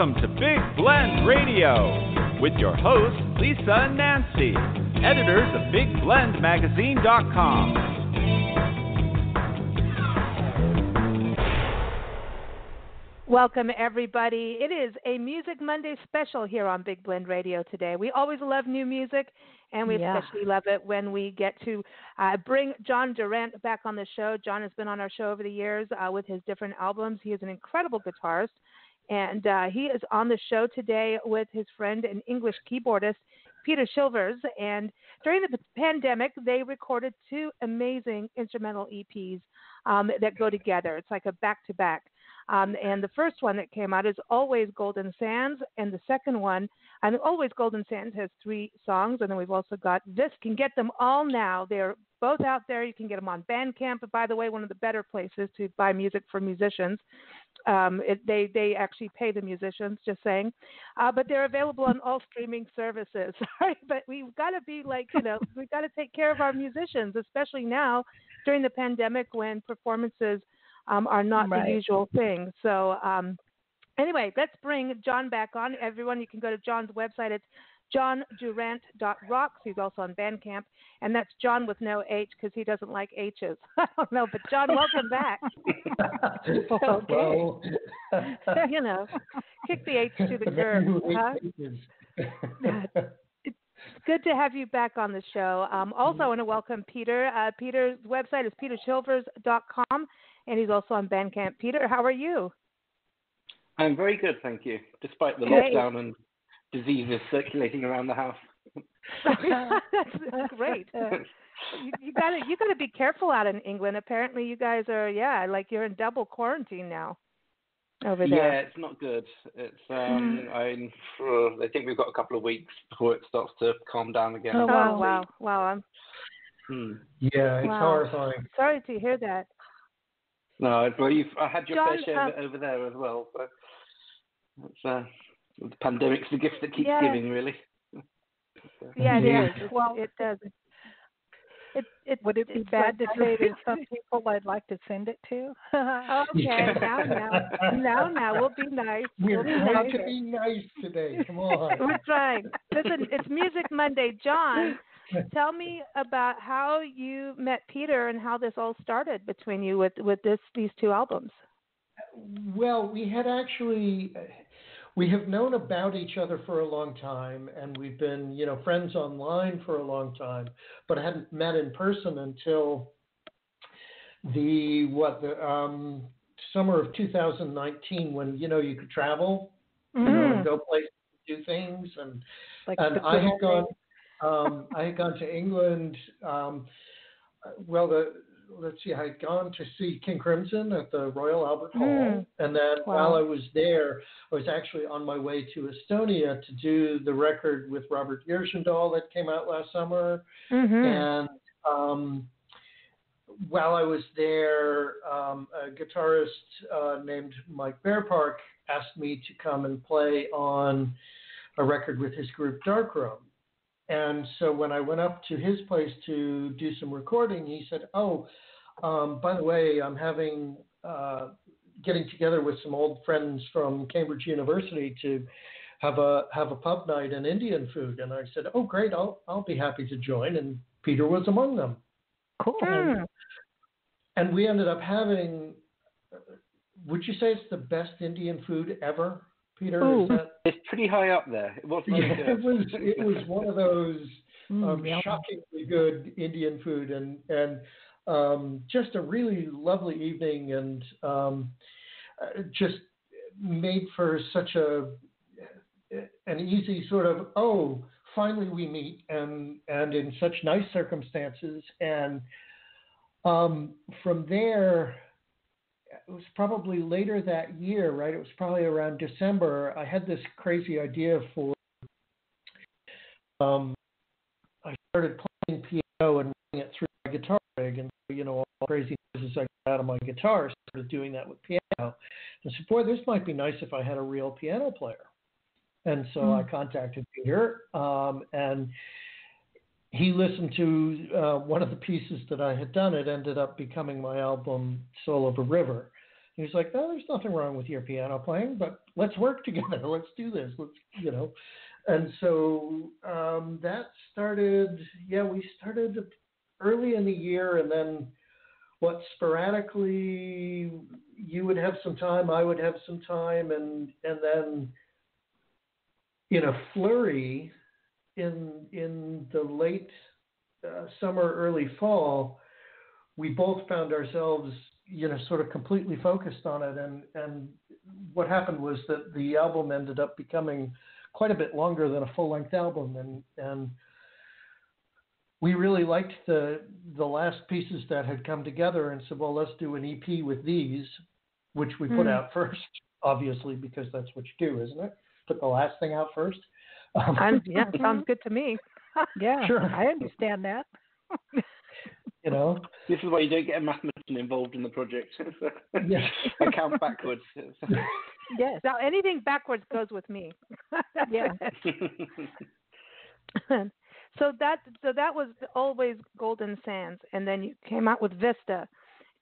Welcome to Big Blend Radio with your hosts, Lisa and Nancy, editors of BigBlendMagazine.com. Welcome, everybody. It is a Music Monday special here on Big Blend Radio today. We always love new music, and we Yeah. especially love it when we get to uh, bring Jon Durant back on the show. Jon has been on our show over the years uh, with his different albums. He is an incredible guitarist, and uh, he is on the show today with his friend and English keyboardist, Peter Chilvers. And during the pandemic, they recorded two amazing instrumental EPs um, that go together. It's like a back to back. Um, and the first one that came out is Always Golden Sands, and the second one, and Always Golden Sands has three songs, and then we've also got This. Can get them all now. They're both out there. You can get them on Bandcamp. By the way, one of the better places to buy music for musicians. Um, it, they they actually pay the musicians. Just saying, uh, but they're available on all streaming services. Sorry, but we've got to be like you know we've got to take care of our musicians, especially now during the pandemic when performances um, are not Right. the usual thing. So um, anyway, let's bring Jon back on. Everyone, you can go to Jon's website. It's jondurant.rocks. He's also on Bandcamp, and that's Jon with no H because he doesn't like H's. I don't know, but Jon, welcome back. Well, you know, kick the H to the curb. Huh? good to have you back on the show. Um, also, I want to welcome Peter. Uh, Peter's website is peterchilvers.com, and he's also on Bandcamp. Peter, how are you? I'm very good, thank you, despite the Great. lockdown and diseases circulating around the house. that's, that's great. You, you gotta you gotta be careful out in England. Apparently, you guys are yeah, like you're in double quarantine now over there. Yeah, it's not good. It's um, I, I think we've got a couple of weeks before it starts to calm down again. Oh, Oh wow. wow, wow! I'm Hmm. Yeah, it's Wow. horrifying. sorry to hear that. No, well, you've I had your Jon, fair share um, over there as well. So it's, uh, the pandemic's the gift that keeps Yeah. giving, really. Yeah, it Yeah. is. Well- it does. It, it, Would it be bad like- to say there's some people I'd like to send it to? Okay, now, now, now, now, we'll be nice. We're We'll trying nice. to be nice today. Come on. We're trying. Listen, it's Music Monday. Jon, tell me about how you met Peter and how this all started between you with with this these two albums. Well, we had actually we have known about each other for a long time, and we've been you know friends online for a long time, but hadn't met in person until the what the um, summer of 2019 when you know you could travel, you know, Mm. and go places, do things, and like and I had gone. Um, I had gone to England. Um, well, the let's see, I had gone to see King Crimson at the Royal Albert Hall, Mm. and then Wow. while I was there, I was actually on my way to Estonia to do the record with Robert Jürjendal that came out last summer. hmm And um, while I was there, um, a guitarist uh, named Mike Bearpark asked me to come and play on a record with his group Darkroom. And so when I went up to his place to do some recording, he said, "Oh, um, by the way, I'm having uh, getting together with some old friends from Cambridge University to have a have a pub night and Indian food." And I said, "Oh, great! I'll I'll be happy to join." And Peter was among them. Cool. Mm. And we ended up having. uh, Would you say it's the best Indian food ever, Peter? Is that, It's pretty high up there. It was very yeah, good. it was. It was one of those Mm, um, yum. shockingly good Indian food, and and um, just a really lovely evening, and um, uh, just made for such a an easy sort of oh finally we meet and and in such nice circumstances and um, from there it was probably later that year right? It was probably around december. I had this crazy idea for um, i started playing piano and running it through my guitar rig and you know all the crazy noises i got out of my guitar started doing that with piano. And said boy this might be nice if i had a real piano player. And so I contacted Peter, um, and he listened to uh, one of the pieces that I had done. It ended up becoming my album, Soul of a River. He's like, "No, there's nothing wrong with your piano playing, but let's work together. Let's do this. Let's, you know." And so um, that started. Yeah, we started early in the year, and then what sporadically you would have some time, I would have some time, and and then in a flurry in in the late uh, summer, early fall, we both found ourselves, you know, sort of completely focused on it. And and what happened was that the album ended up becoming quite a bit longer than a full length album, and and we really liked the the last pieces that had come together, and said, well, let's do an EP with these, which we put mm. out first, obviously, because that's what you do, isn't it? Put the last thing out first. Um, yeah, sounds good to me. yeah, sure. I understand that. you know, this is why you don't get a mathematician involved in the project. yeah. I count backwards. yes. Now anything backwards goes with me. yeah. so that so that was always Golden Sands, and then you came out with Vista.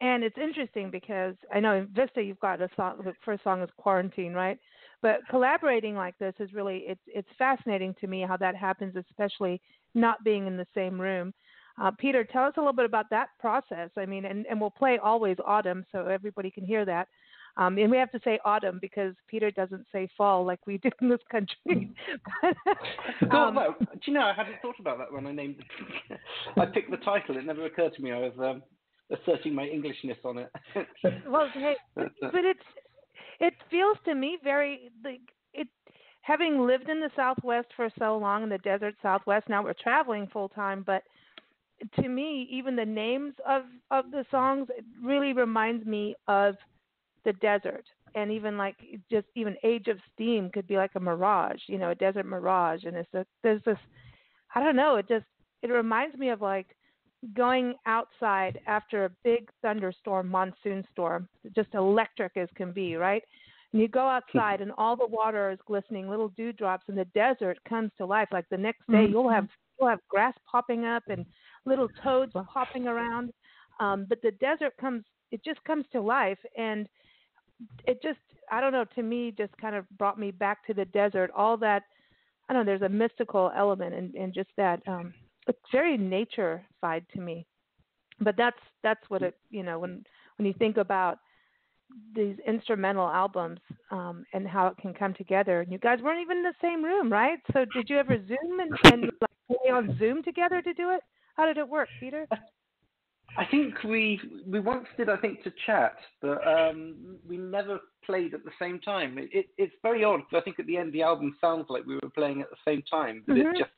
And it's interesting because I know in Vista you've got a song. The first song is Quarantine, right? But collaborating like this is really it's it's fascinating to me how that happens, especially not being in the same room. Uh, Peter, tell us a little bit about that process. I mean, and, and we'll play always autumn so everybody can hear that. Um, and we have to say autumn because Peter doesn't say fall like we do in this country. um, no, do you know, I hadn't thought about that when I named it. I picked the title. It never occurred to me I was um, asserting my Englishness on it. well, hey, uh, but it's it feels to me very like it having lived in the southwest for so long in the desert southwest now we're traveling full time but to me even the names of of the songs it really reminds me of the desert. And even like just even age of steam could be like a mirage you know a desert mirage. And it's a, there's this i don't know it just it reminds me of like going outside after a big thunderstorm, monsoon storm, just electric as can be, right? And you go outside and all the water is glistening, little dewdrops, and the desert comes to life. Like the next day, mm-hmm. you'll have you'll have grass popping up and little toads popping around. Um, but the desert comes, it just comes to life, and it just, I don't know, to me, just kind of brought me back to the desert. All that, I don't know, there's a mystical element in, in just that. Um, it's very nature-fied to me. But that's that's what it you know when when you think about these instrumental albums um, and how it can come together. And you guys weren't even in the same room, right? So did you ever Zoom and, and like play on Zoom together to do it? How did it work, Peter? I think we we once did, I think, to chat, but um, we never played at the same time. It, it, it's very odd because I think at the end the album sounds like we were playing at the same time, but mm-hmm. it just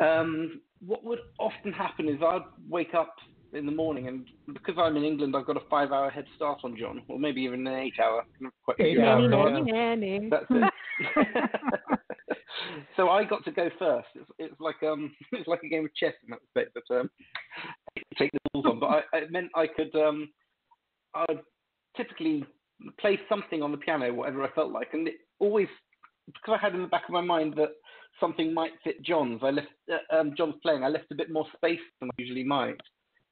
um, what would often happen is I'd wake up in the morning, and because I'm in England, I've got a five-hour head start on Jon, or maybe even an eight-hour. Quite eight hours. Nanny, That's it. so I got to go first. It's, it's like um, it's like a game of chess in that respect, but um, take the balls on. But I, it meant I could um, I'd typically play something on the piano, whatever I felt like, and it always because I had in the back of my mind that something might fit Jon's. I left uh, um, Jon's playing. I left a bit more space than I usually might,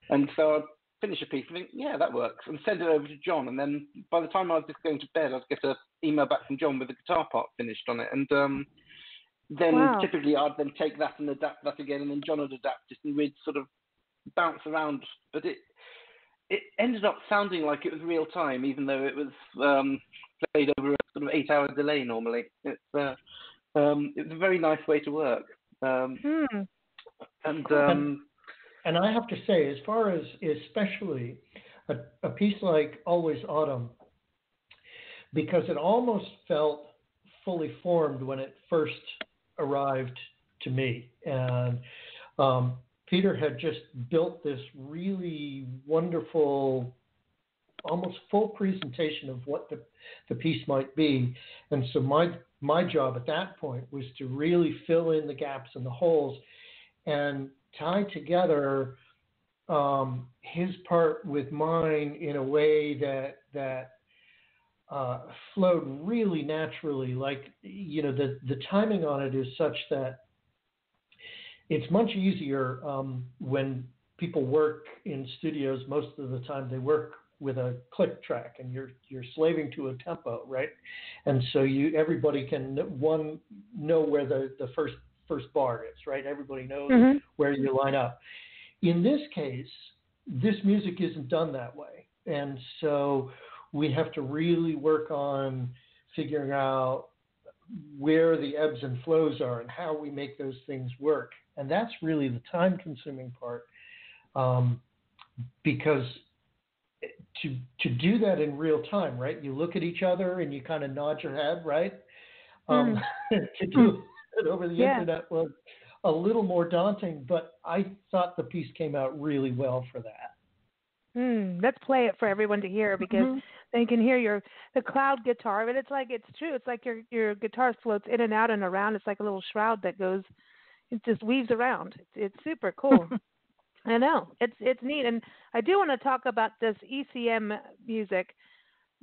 and so I'd finish a piece and think, yeah, that works, and send it over to Jon. And then by the time I was just going to bed, I'd get an email back from Jon with the guitar part finished on it, and um, then wow. typically I'd then take that and adapt that again, and then Jon would adapt it, and we'd sort of bounce around. But it it ended up sounding like it was real time, even though it was um, played over a sort of eight hour delay normally. It's uh, um, it was a very nice way to work. Um, hmm. And um, and I have to say, as far as especially a, a piece like Always Autumn, because it almost felt fully formed when it first arrived to me, and um, Peter had just built this really wonderful, almost full presentation of what the, the piece might be. And so my my job at that point was to really fill in the gaps and the holes and tie together um, his part with mine in a way that that uh, flowed really naturally. Like you know, the the timing on it is such that it's much easier um, when people work in studios. Most of the time, they work with a click track and you're you're slaving to a tempo, right? And so you everybody can one know where the the first first bar is, right? Everybody knows mm-hmm. where you line up. In this case, this music isn't done that way, and so we have to really work on figuring out where the ebbs and flows are and how we make those things work. And that's really the time consuming part. Um, because to to do that in real time, right? You look at each other and you kind of nod your head, right? Um, mm. to do it over the yeah. internet was a little more daunting, but I thought the piece came out really well for that. Mm, let's play it for everyone to hear because mm-hmm. they can hear your the cloud guitar. But it's like it's true. It's like your your guitar floats in and out and around. It's like a little shroud that goes. It just weaves around. It's, it's super cool. I know it's it's neat, and I do want to talk about this ECM music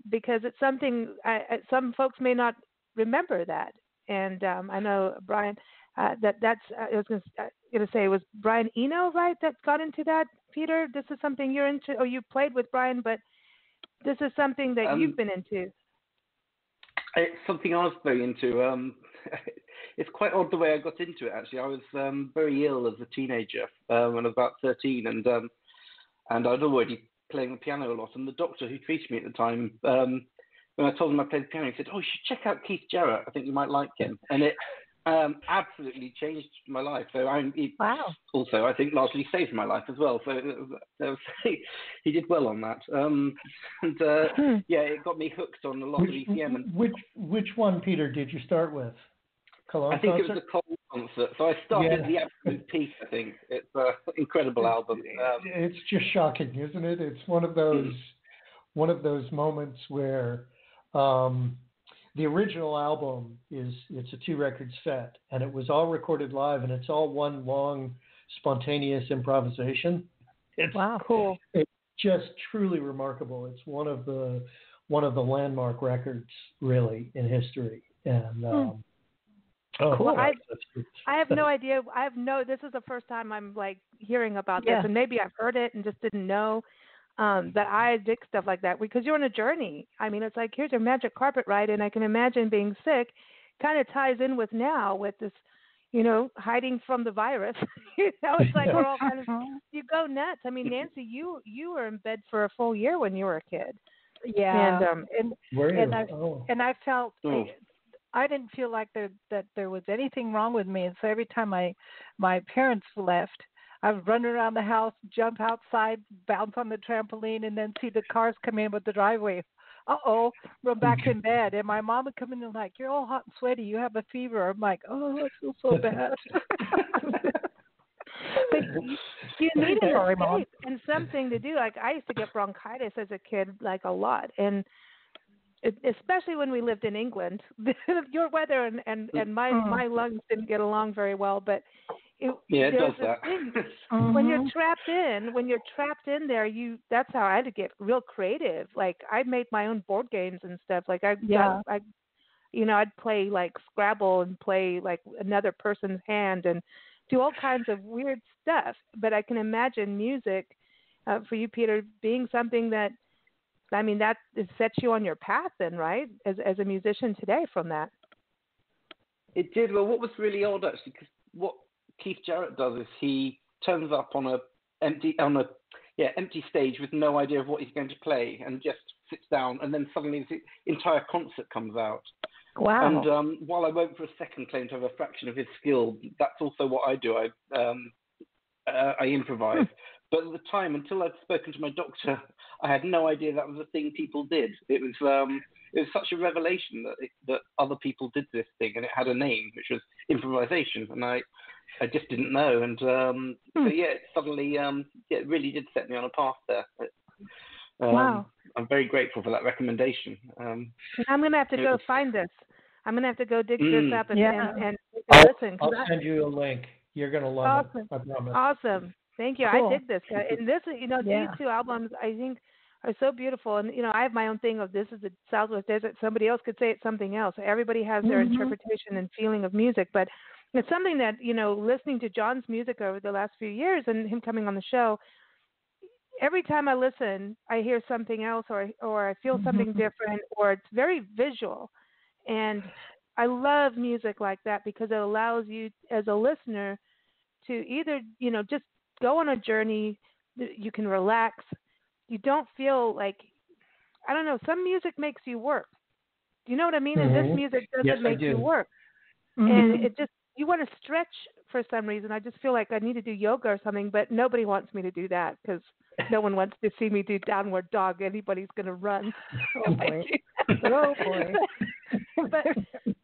because it's something I, some folks may not remember that, and um, I know Brian uh, that that's I was going to say it was Brian Eno right that got into that. Peter, this is something you're into, or you played with Brian, but this is something that um, you've been into. It's something I was very into. Um, it's quite odd the way I got into it. Actually, I was um, very ill as a teenager uh, when I was about 13, and um, and I'd already playing the piano a lot. And the doctor who treated me at the time, um, when I told him I played the piano, he said, "Oh, you should check out Keith Jarrett. I think you might like him." And it um, absolutely changed my life. So I'm wow. also I think largely saved my life as well. So was, he did well on that. Um, and uh, hmm. yeah, it got me hooked on a lot which, of ECM. And, which which one, Peter, did you start with? Cologne I think concert? it was a Köln concert. So I started yeah. the absolute peak. I think it's an incredible album. Um, it's just shocking, isn't it? It's one of those one of those moments where. Um, the original album is it's a two record set and it was all recorded live and it's all one long spontaneous improvisation it's wow cool it's just truly remarkable it's one of the one of the landmark records really in history and hmm. Oh, cool. I, I have no idea. I have no. This is the first time I'm like hearing about yeah. this, and maybe I've heard it and just didn't know um, that I dig stuff like that because you're on a journey. I mean, it's like here's your magic carpet ride, and I can imagine being sick. Kind of ties in with now with this, you know, hiding from the virus. you know, it's like we're all kind of you go nuts. I mean, Nancy, you you were in bed for a full year when you were a kid. Yeah, and um, and and I oh. and I felt. Oh. I didn't feel like there that there was anything wrong with me, and so every time my my parents left, I would run around the house, jump outside, bounce on the trampoline, and then see the cars come in with the driveway. Uh oh, run back in bed. And my mom would come in and like, You're all hot and sweaty. You have a fever. I'm like, Oh, I feel so bad. but you need an Sorry, Mom. and something to do. Like I used to get bronchitis as a kid, like a lot, and especially when we lived in England, your weather and and and my mm. my lungs didn't get along very well. But it, yeah, it does that. mm-hmm. When you're trapped in, when you're trapped in there, you that's how I had to get real creative. Like I made my own board games and stuff. Like I, yeah, I, I you know, I'd play like Scrabble and play like another person's hand and do all kinds of weird stuff. But I can imagine music uh, for you, Peter, being something that I mean that sets you on your path, then, right? As as a musician today, from that. It did. Well, what was really odd actually, because what Keith Jarrett does is he turns up on a empty on a yeah empty stage with no idea of what he's going to play and just sits down and then suddenly the entire concert comes out. Wow. And um, while I won't for a second claim to have a fraction of his skill, that's also what I do. I um, uh, I improvise. Hmm. But at the time, until I'd spoken to my doctor, I had no idea that was a thing people did. It was um, it was such a revelation that it, that other people did this thing, and it had a name, which was improvisation, and I I just didn't know. And um, hmm. so yeah, it suddenly um, yeah, it really did set me on a path there. um, wow. I'm very grateful for that recommendation. Um, I'm gonna have to go was... find this. I'm gonna have to go dig mm. this up and, yeah. and, and I'll, listen. I'll send you a link. You're gonna love awesome. it. I promise. Awesome. Thank you. Cool. I dig this. And this, you know, yeah. these two albums, I think, are so beautiful. And you know, I have my own thing of this is the Southwest Desert. Somebody else could say it's something else. Everybody has their mm-hmm. interpretation and feeling of music, but it's something that you know, listening to Jon's music over the last few years and him coming on the show. every time I listen, I hear something else, or or I feel mm-hmm. something different, or it's very visual, and I love music like that because it allows you as a listener to either you know just go on a journey, you can relax, you don't feel like I don't know. Some music makes you work. Do you know what I mean? Mm-hmm. And this music doesn't yes, make you work. Mm-hmm. And it just you want to stretch for some reason. I just feel like I need to do yoga or something, but nobody wants me to do that because no one wants to see me do downward dog. Anybody's going to run. Oh boy! oh boy! but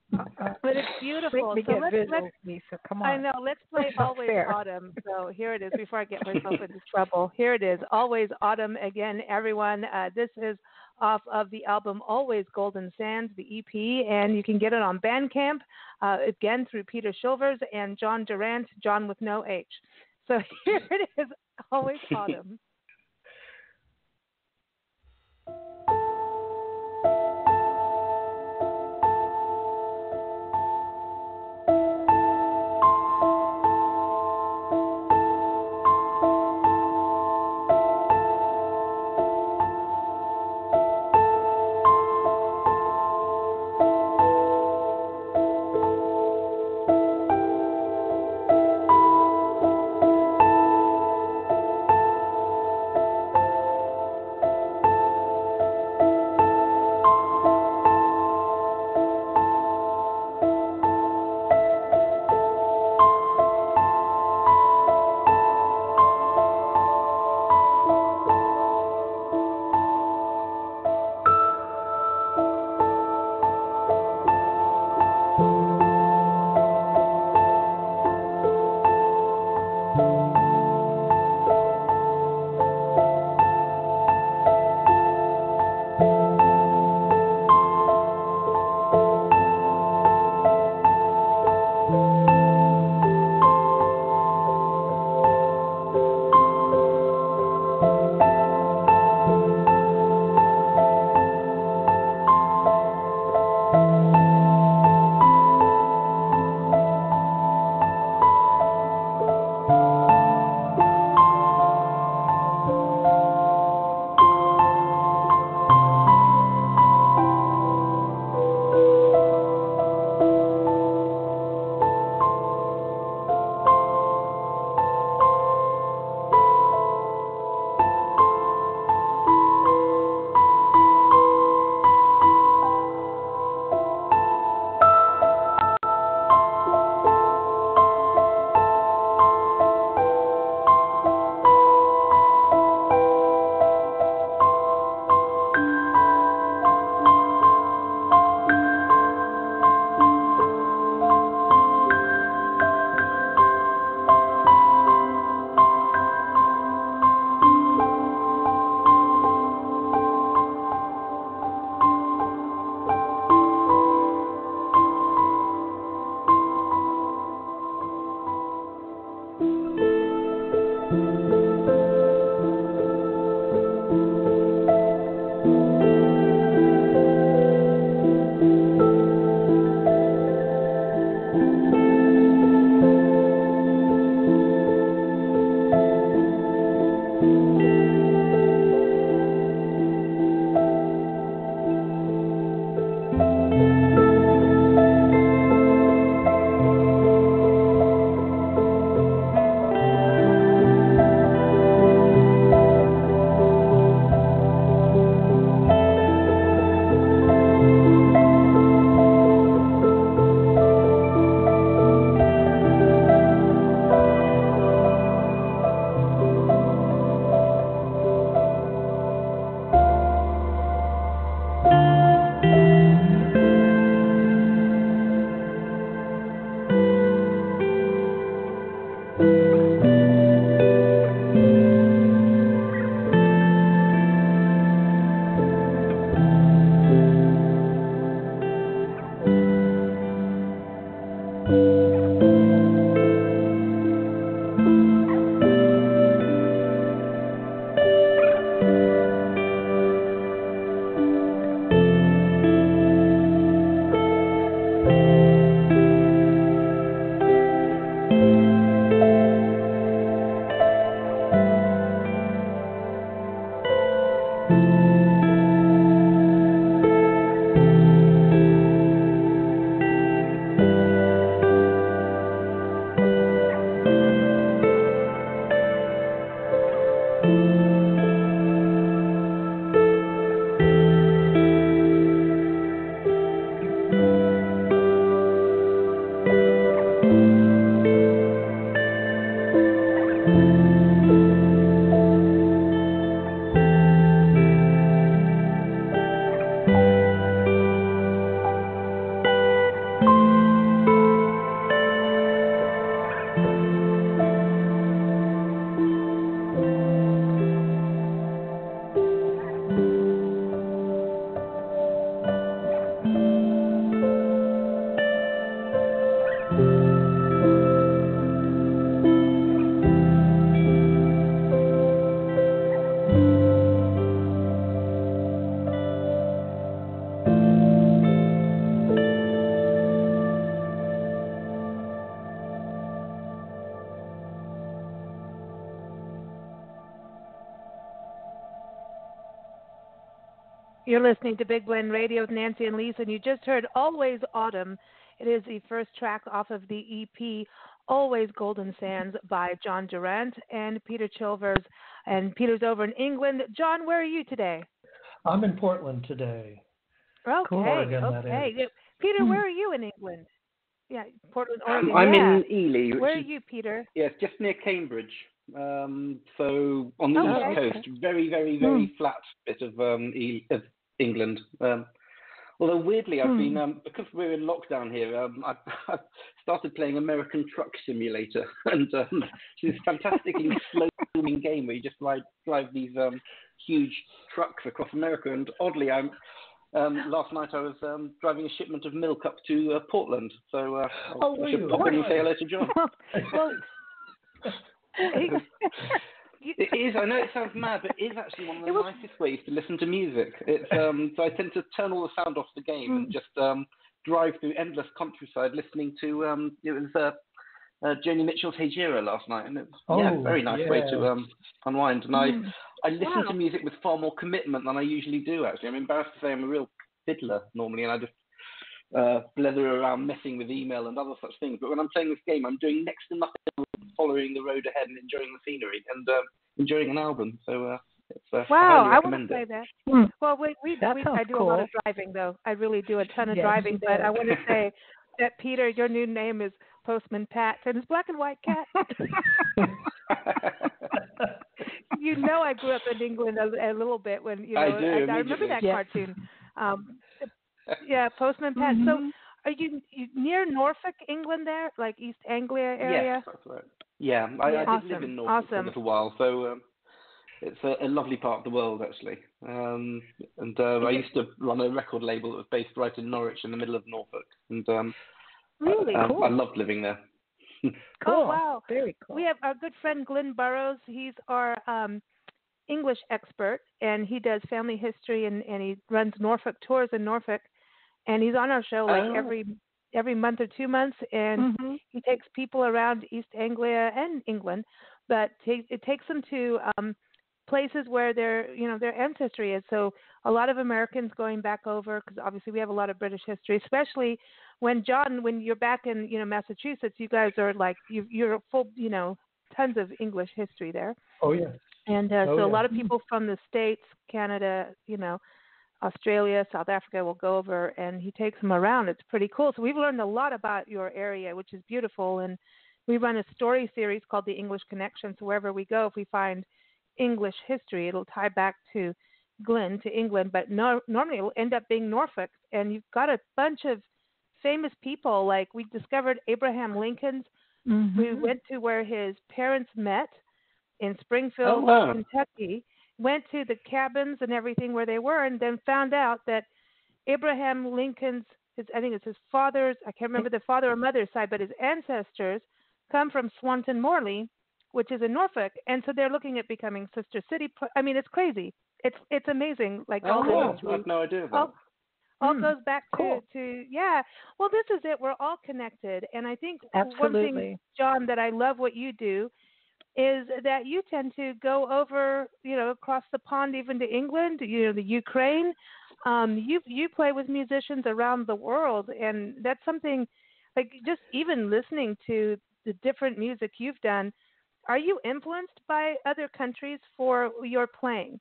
but it's beautiful. Make so let's, let's, Lisa. Come on. I know. Let's play Always fair. Autumn. So here it is. Before I get myself into trouble, here it is. Always Autumn again, everyone. Uh, this is off of the album Always Golden Sands, the EP, and you can get it on Bandcamp uh, again through Peter Chilvers and Jon Durant, Jon with no H. So here it is. Always Autumn. You're listening to Big Blend Radio with Nancy and Lisa, and you just heard Always Autumn. It is the first track off of the EP Always Golden Sands by Jon Durant and Peter Chilvers. And Peter's over in England. Jon, where are you today? I'm in Portland today. Okay, Oregon, okay. Peter, hmm. where are you in England? Yeah, Portland, Oregon. Um, I'm yeah. in Ely. Where are you, Peter? Yes, yeah, just near Cambridge. Um, so on the oh, east coast, very, very, very mm. flat bit of um, of England. Um, although weirdly, I've hmm. been um, because we're in lockdown here. Um, I've, I've, started playing American Truck Simulator, and um, it's a fantastically slow-moving game where you just ride, drive these um, huge trucks across America. And oddly, I'm um, last night I was um, driving a shipment of milk up to uh, Portland, so uh, oh, I should pop in and say hello to Jon. well, it is. I know it sounds mad, but it is actually one of the was... nicest ways to listen to music. It's um, so I tend to turn all the sound off the game mm. and just um, drive through endless countryside listening to um, it was uh, uh, Joni Mitchell's Hejira last night, and it was oh, yeah, very nice yeah. way to um, unwind. And mm. I I listen wow. to music with far more commitment than I usually do. Actually, I'm embarrassed to say I'm a real fiddler normally, and I just uh, blether around messing with email and other such things. But when I'm playing this game, I'm doing next to nothing following the road ahead and enjoying the scenery and uh, enjoying an album. So uh, it's, uh, wow, I, I want to say that. Hmm. Well, we, we, we I do cool. a lot of driving though. I really do a ton of yes, driving. But I want to say that Peter, your new name is Postman Pat, and it's black and white cat. you know, I grew up in England a, a little bit when you know. I do. I, I remember that yes. cartoon. Um, yeah, Postman Pat. Mm-hmm. So, are you, you near Norfolk, England? There, like East Anglia area? Yes, that's right. Yeah, I, I awesome. did live in Norfolk awesome. for a little while, so um, it's a, a, lovely part of the world actually. Um, and uh, I used to run a record label that was based right in Norwich, in the middle of Norfolk, and um, really I, cool. I, loved living there. cool. Oh wow, very cool. We have our good friend Glenn Burrows. He's our um, English expert, and he does family history, and, and he runs Norfolk tours in Norfolk, and he's on our show like oh. every every month or two months, and mm-hmm. he takes people around East Anglia and England, but t- it takes them to um, places where their you know their ancestry is. So a lot of Americans going back over because obviously we have a lot of British history, especially when Jon, when you're back in you know Massachusetts, you guys are like you, you're full you know tons of English history there. Oh yeah. And uh, oh, so yeah. a lot of people from the states, Canada, you know, Australia, South Africa We'll go over and he takes them around. It's pretty cool. So we've learned a lot about your area, which is beautiful. And we run a story series called The English Connection. So wherever we go, if we find English history, it'll tie back to Glenn, to England. But no, normally it will end up being Norfolk. And you've got a bunch of famous people. Like we discovered Abraham Lincoln's. Mm-hmm. We went to where his parents met in Springfield, oh, wow. Kentucky went to the cabins and everything where they were, and then found out that Abraham Lincoln's, his, I think it's his father's, I can't remember the father or mother's side, but his ancestors come from Swanton Morley, which is in Norfolk, and so they're looking at becoming sister city. I mean, it's crazy. It's it's amazing. Like oh, all wow. the I have no idea about. All, all mm, goes back to to yeah. Well, this is it. We're all connected, and I think Absolutely. one thing, Jon, that I love what you do is that you tend to go over, you know, across the pond, even to England, you know, the Ukraine. Um, you you play with musicians around the world, and that's something like just even listening to the different music you've done. Are you influenced by other countries for your playing?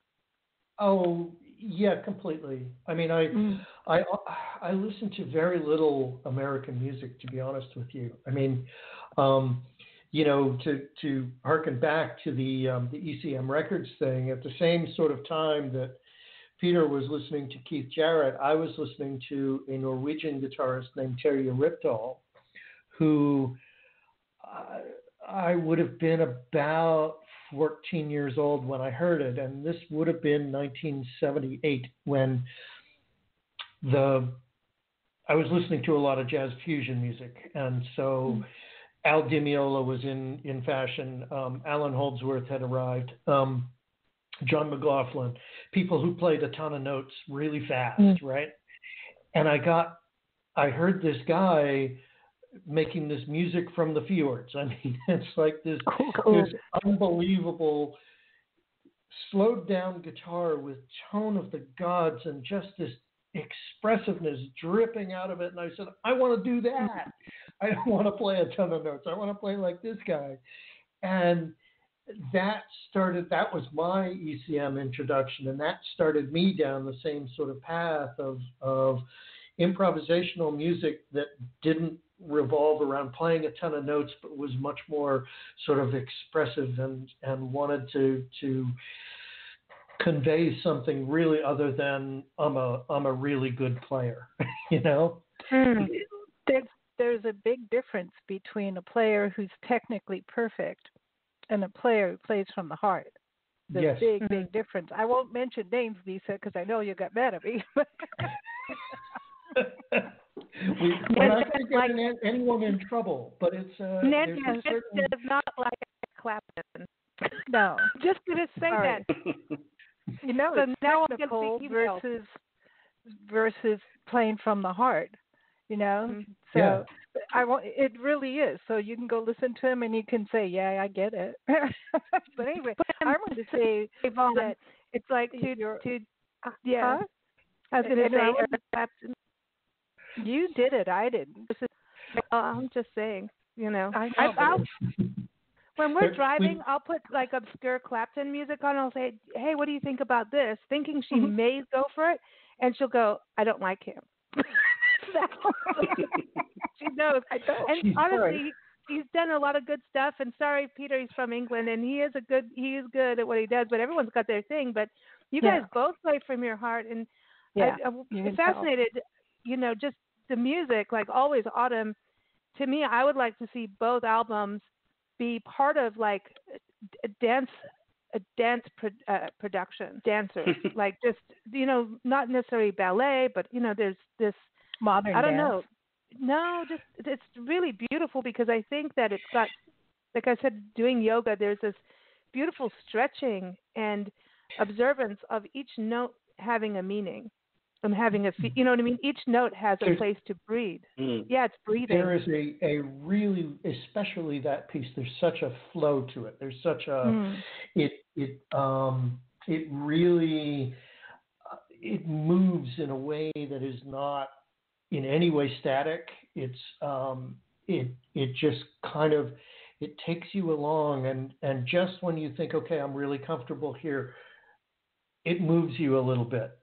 Oh yeah, completely. I mean, I mm. I I listen to very little American music, to be honest with you. I mean, um, you know, to to harken back to the um, the ECM Records thing, at the same sort of time that Peter was listening to Keith Jarrett, I was listening to a Norwegian guitarist named Terje Rypdal, who uh, I would have been about 14 years old when I heard it, and this would have been 1978 when the I was listening to a lot of jazz fusion music, and so. Mm Al Di Meola was in in fashion. Um, Allan Holdsworth had arrived. Um, John McLaughlin, people who played a ton of notes really fast, mm. right? And I got, I heard this guy making this music from the fjords. I mean, it's like this, cool. this unbelievable slowed down guitar with tone of the gods and just this expressiveness dripping out of it. And I said, I want to do that. I don't want to play a ton of notes. I want to play like this guy. And that started, that was my ECM introduction. And that started me down the same sort of path of, of improvisational music that didn't revolve around playing a ton of notes, but was much more sort of expressive and, and wanted to, to, convey something really other than I'm a I'm a really good player, you know. Mm. There's a big difference between a player who's technically perfect and a player who plays from the heart. There's yes. a big, big mm-hmm. difference. I won't mention names, Lisa, because I know you got mad at me. we, we're not going to get like, anyone in trouble, but it's uh, Ned certain... does not like Clapton. No, just gonna say that. You know, so now technical versus versus playing from the heart. You know, mm-hmm. so yeah. I want it really is. So you can go listen to him and you can say, "Yeah, I get it." but anyway, I want to say Yvonne, that it's like to to uh, yeah. Huh? I was going to say, you did it. I didn't. Uh, I'm just saying. You know, I know. When we're driving, I'll put like obscure Clapton music on. And I'll say, "Hey, what do you think about this?" Thinking she mm-hmm. may go for it, and she'll go, "I don't like him." she knows. I. And She's honestly, he's done a lot of good stuff. And sorry, Peter, he's from England, and he is a good. He is good at what he does. But everyone's got their thing. But you yeah. guys both play from your heart, and yeah, I, I'm fascinated. Tell. You know, just the music, like always, Autumn. To me, I would like to see both albums be part of like a dance a dance pro, uh, production dancers like just you know not necessarily ballet but you know there's this modern i don't dance. know no just it's really beautiful because i think that it's got like i said doing yoga there's this beautiful stretching and observance of each note having a meaning and having a you know what I mean. Each note has a place to breathe. Mm. Yeah, it's breathing. There is a a really, especially that piece. There's such a flow to it. There's such a mm. it it um it really uh, it moves in a way that is not in any way static. It's um it it just kind of it takes you along and and just when you think okay I'm really comfortable here, it moves you a little bit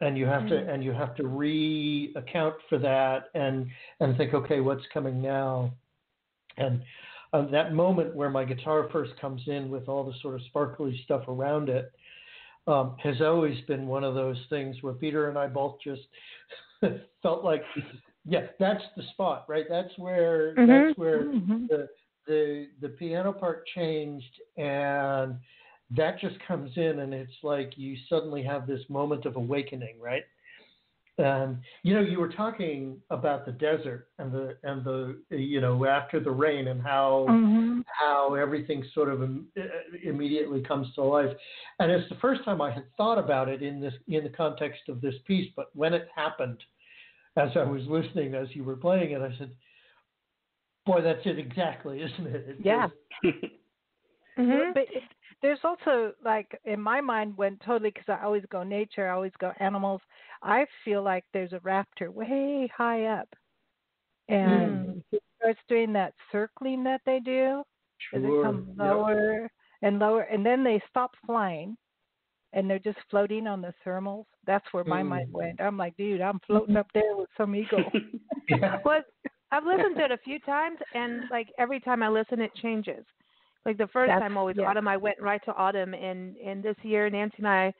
and you have mm-hmm. to and you have to re-account for that and and think okay what's coming now and uh, that moment where my guitar first comes in with all the sort of sparkly stuff around it um, has always been one of those things where Peter and I both just felt like yeah that's the spot right that's where mm-hmm. that's where mm-hmm. the the the piano part changed and that just comes in and it's like you suddenly have this moment of awakening, right? And you know, you were talking about the desert and the and the you know after the rain and how mm-hmm. how everything sort of Im- immediately comes to life. And it's the first time I had thought about it in this in the context of this piece. But when it happened, as I was listening as you were playing it, I said, "Boy, that's it exactly, isn't it?" it yeah. Just, Mm-hmm. But it, there's also like in my mind went totally because I always go nature, I always go animals. I feel like there's a raptor way high up, and mm. he starts doing that circling that they do. Sure. As it comes lower yep. and lower, and then they stop flying, and they're just floating on the thermals. That's where my mm. mind went. I'm like, dude, I'm floating up there with some eagle. yeah. I've listened to it a few times, and like every time I listen, it changes. Like the first That's, time always yeah. autumn, I went right to autumn, and and this year Nancy and I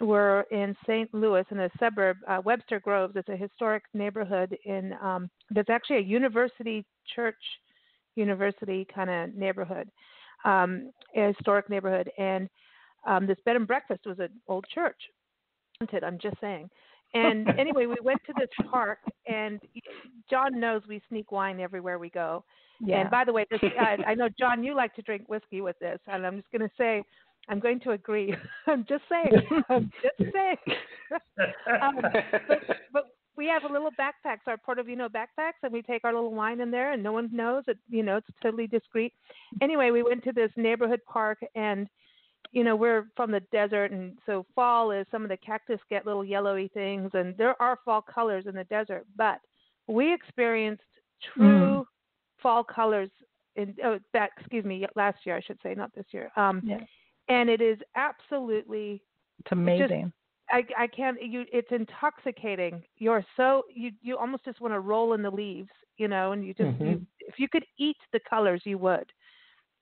were in St. Louis in a suburb, uh, Webster Groves. It's a historic neighborhood in um, that's actually a university church, university kind of neighborhood, um, a historic neighborhood, and um, this bed and breakfast was an old church. I'm just saying. And anyway, we went to this park, and Jon knows we sneak wine everywhere we go. Yeah. And by the way, this, uh, I know Jon, you like to drink whiskey with this, and I'm just going to say, I'm going to agree. I'm just saying. I'm just saying. um, but, but we have a little backpacks, our Portovino backpacks, and we take our little wine in there, and no one knows it. You know, it's totally discreet. Anyway, we went to this neighborhood park, and you know, we're from the desert, and so fall is some of the cactus get little yellowy things, and there are fall colors in the desert. But we experienced true mm. fall colors in oh, that excuse me last year I should say, not this year. Um, yeah. And it is absolutely it's amazing. Just, I I can't you it's intoxicating. You're so you you almost just want to roll in the leaves, you know, and you just mm-hmm. you, if you could eat the colors you would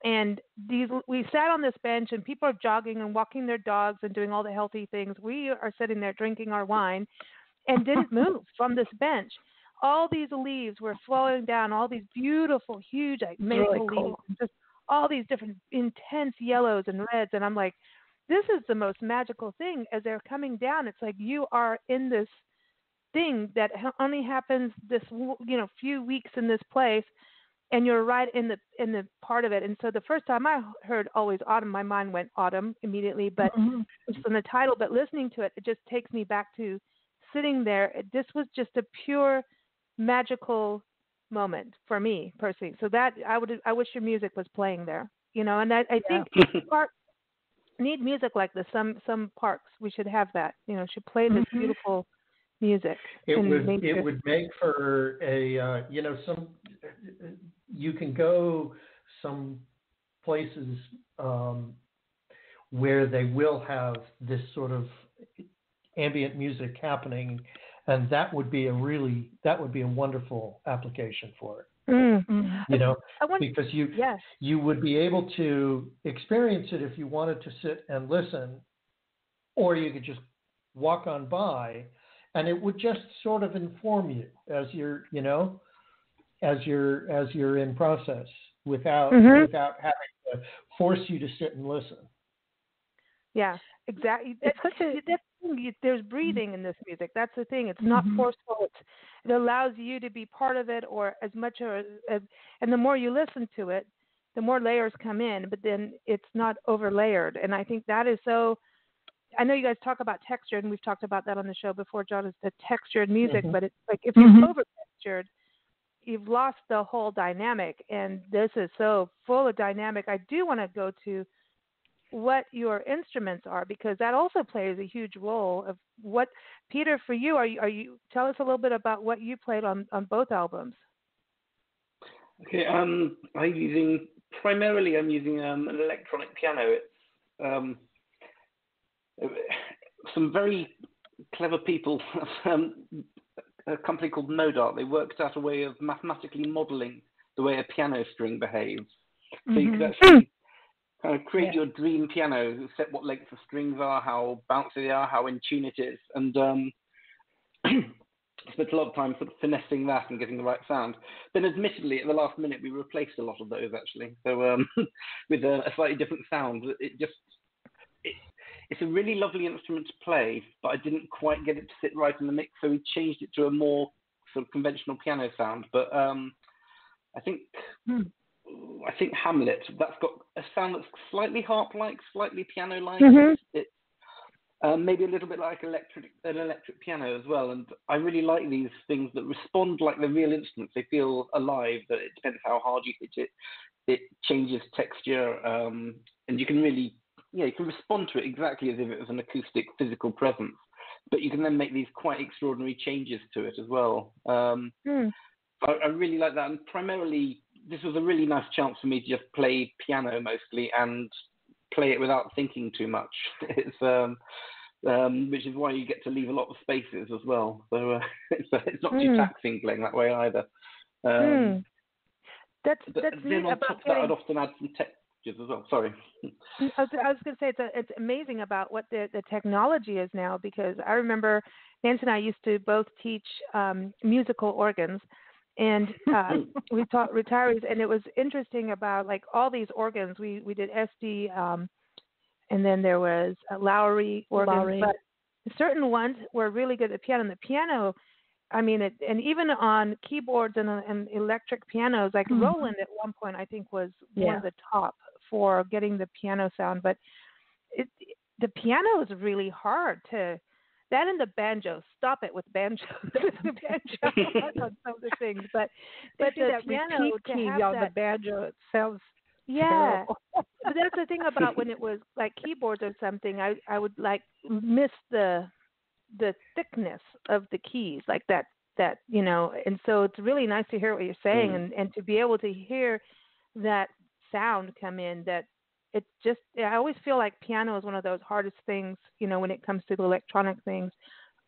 and these we sat on this bench and people are jogging and walking their dogs and doing all the healthy things. We are sitting there drinking our wine and didn't move from this bench. All these leaves were flowing down all these beautiful huge like maple really cool. leaves just all these different intense yellows and reds and i'm like this is the most magical thing. As they're coming down it's like you are in this thing that only happens this you know few weeks in this place and you're right in the in the part of it. And so the first time I heard always autumn, my mind went autumn immediately, but mm-hmm. just from the title. But listening to it, it just takes me back to sitting there. This was just a pure magical moment for me personally. So that I would I wish your music was playing there. You know, and I, I yeah. think parks need music like this. Some some parks we should have that. You know, should play this mm-hmm. beautiful music. It would it would make for a uh, you know some you can go some places um, where they will have this sort of ambient music happening, and that would be a really that would be a wonderful application for it. Mm-hmm. You know, because you yes. you would be able to experience it if you wanted to sit and listen, or you could just walk on by, and it would just sort of inform you as you're you know as you're as you're in process without mm-hmm. without having to force you to sit and listen. Yeah, exactly. It's such a, there's breathing in this music. That's the thing. It's not mm-hmm. forceful. It's, it allows you to be part of it, or as much or as, and the more you listen to it, the more layers come in. But then it's not over layered, and I think that is so. I know you guys talk about texture, and we've talked about that on the show before, Jon. Is the textured music, mm-hmm. but it's like if you're mm-hmm. over textured, you've lost the whole dynamic and this is so full of dynamic i do want to go to what your instruments are because that also plays a huge role of what peter for you are you are you tell us a little bit about what you played on on both albums. Okay um i'm using primarily i'm using um, an electronic piano. It's um some very clever people um, a company called Modartt. They worked out a way of mathematically modeling the way a piano string behaves. So mm-hmm. you could mm-hmm. actually kind of create yeah. your dream piano, set what length the strings are, how bouncy they are, how in tune it is, and um, spent a lot of time sort of finessing that and getting the right sound. Then, admittedly, at the last minute, we replaced a lot of those actually, so um, with a, a, slightly different sound. It just it's a really lovely instrument to play, but I didn't quite get it to sit right in the mix, so we changed it to a more sort of conventional piano sound. But um, I think hmm. I think Hamlet that's got a sound that's slightly harp-like, slightly piano-like. Mm-hmm. It's, um, maybe a little bit like electric an electric piano as well. And I really like these things that respond like the real instruments. They feel alive. That it depends how hard you hit it. it changes texture, um, and you can really, yeah, you can respond to it exactly as if it was an acoustic physical presence. But you can then make these quite extraordinary changes to it as well. Um, mm. I, I really like that, and primarily this was a really nice chance for me to just play piano mostly and play it without thinking too much. It's um, um, which is why you get to leave a lot of spaces as well. So uh, it's, uh, it's not too mm. taxing playing that way either. Um, mm. That's that's then on top of that, I'd often add some textures as well. Sorry. I was, was going to say it's a, it's amazing about what the the technology is now because I remember Nancy and I used to both teach um, musical organs and uh, we taught retirees, and it was interesting about like all these organs. We we did SD, um, and then there was uh, Lowrey organs, Lowrey. but certain ones were really good at piano. And the piano, I mean, it, and even on keyboards and, and electric pianos, like mm-hmm. Roland at one point I think was yeah. one of the top for getting the piano sound, but it, the piano is really hard to that and the banjo. Stop it with banjo. the banjo on some of the things, but but the that piano to key have on that, the banjo it sounds yeah. but that's the thing about when it was like keyboards or something. I I would like miss the the thickness of the keys, like that that you know. And so it's really nice to hear what you're saying, mm. and and to be able to hear that sound come in that it's just I always feel like piano is one of those hardest things, you know, when it comes to the electronic things,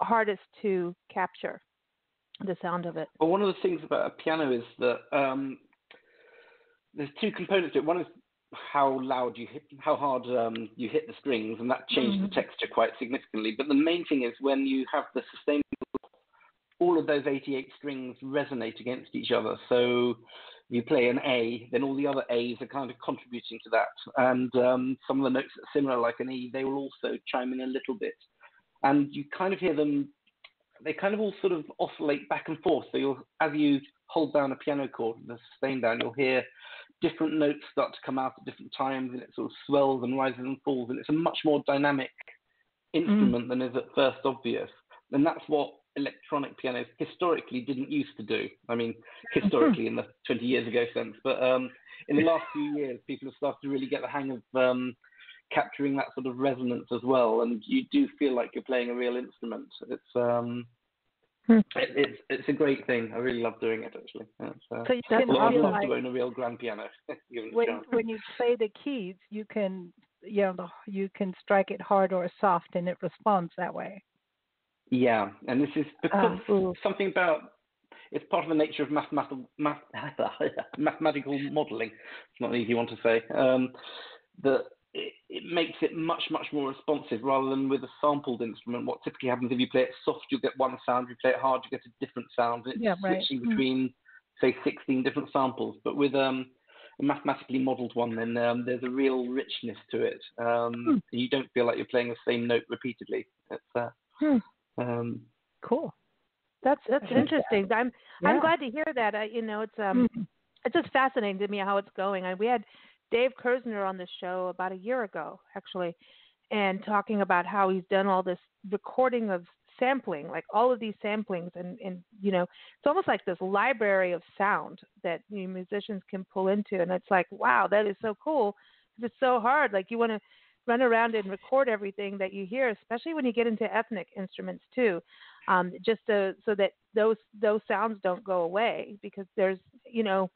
hardest to capture the sound of it. Well, one of the things about a piano is that um, there's two components to it. One is how loud you hit, how hard um, you hit the strings, and that changes mm-hmm. the texture quite significantly. But the main thing is when you have the sustain, all of those 88 strings resonate against each other. So you play an A, then all the other A's are kind of contributing to that. And um, some of the notes that are similar, like an E, they will also chime in a little bit. And you kind of hear them, they kind of all sort of oscillate back and forth. So you'll, as you hold down a piano chord, the sustain down, you'll hear different notes start to come out at different times, and it sort of swells and rises and falls. And it's a much more dynamic instrument mm. than is at first obvious. And that's what electronic pianos historically didn't used to do. I mean, historically in the 20 years ago sense, but um, in the last few years, people have started to really get the hang of um, capturing that sort of resonance as well, and you do feel like you're playing a real instrument. It's um, hmm. it, it's it's a great thing. I really love doing it actually. Uh, so you can well, feel like to own a real grand piano. when when you play the keys, you can you know you can strike it hard or soft, and it responds that way. Yeah, and this is because oh, something about it's part of the nature of mathematical math, mathematical modelling. It's not an easy one to say. Um, that it, it, makes it much much more responsive rather than with a sampled instrument. What typically happens if you play it soft, you get one sound. If you play it hard, you get a different sound. It's yeah, right. switching mm. between say 16 different samples. But with um, a mathematically modelled one, then um, there's a real richness to it. Um, mm. You don't feel like you're playing the same note repeatedly. It's, uh, hmm. Um, cool. That's that's interesting. That. I'm yeah. I'm glad to hear that. I, you know, it's um, mm-hmm. it's just fascinating to me how it's going. I, we had Dave Kersner on the show about a year ago, actually, and talking about how he's done all this recording of sampling, like all of these samplings, and and you know, it's almost like this library of sound that you know, musicians can pull into, and it's like, wow, that is so cool. It's so hard. Like you want to run around and record everything that you hear, especially when you get into ethnic instruments too, um, just so that those those sounds don't go away because there's you know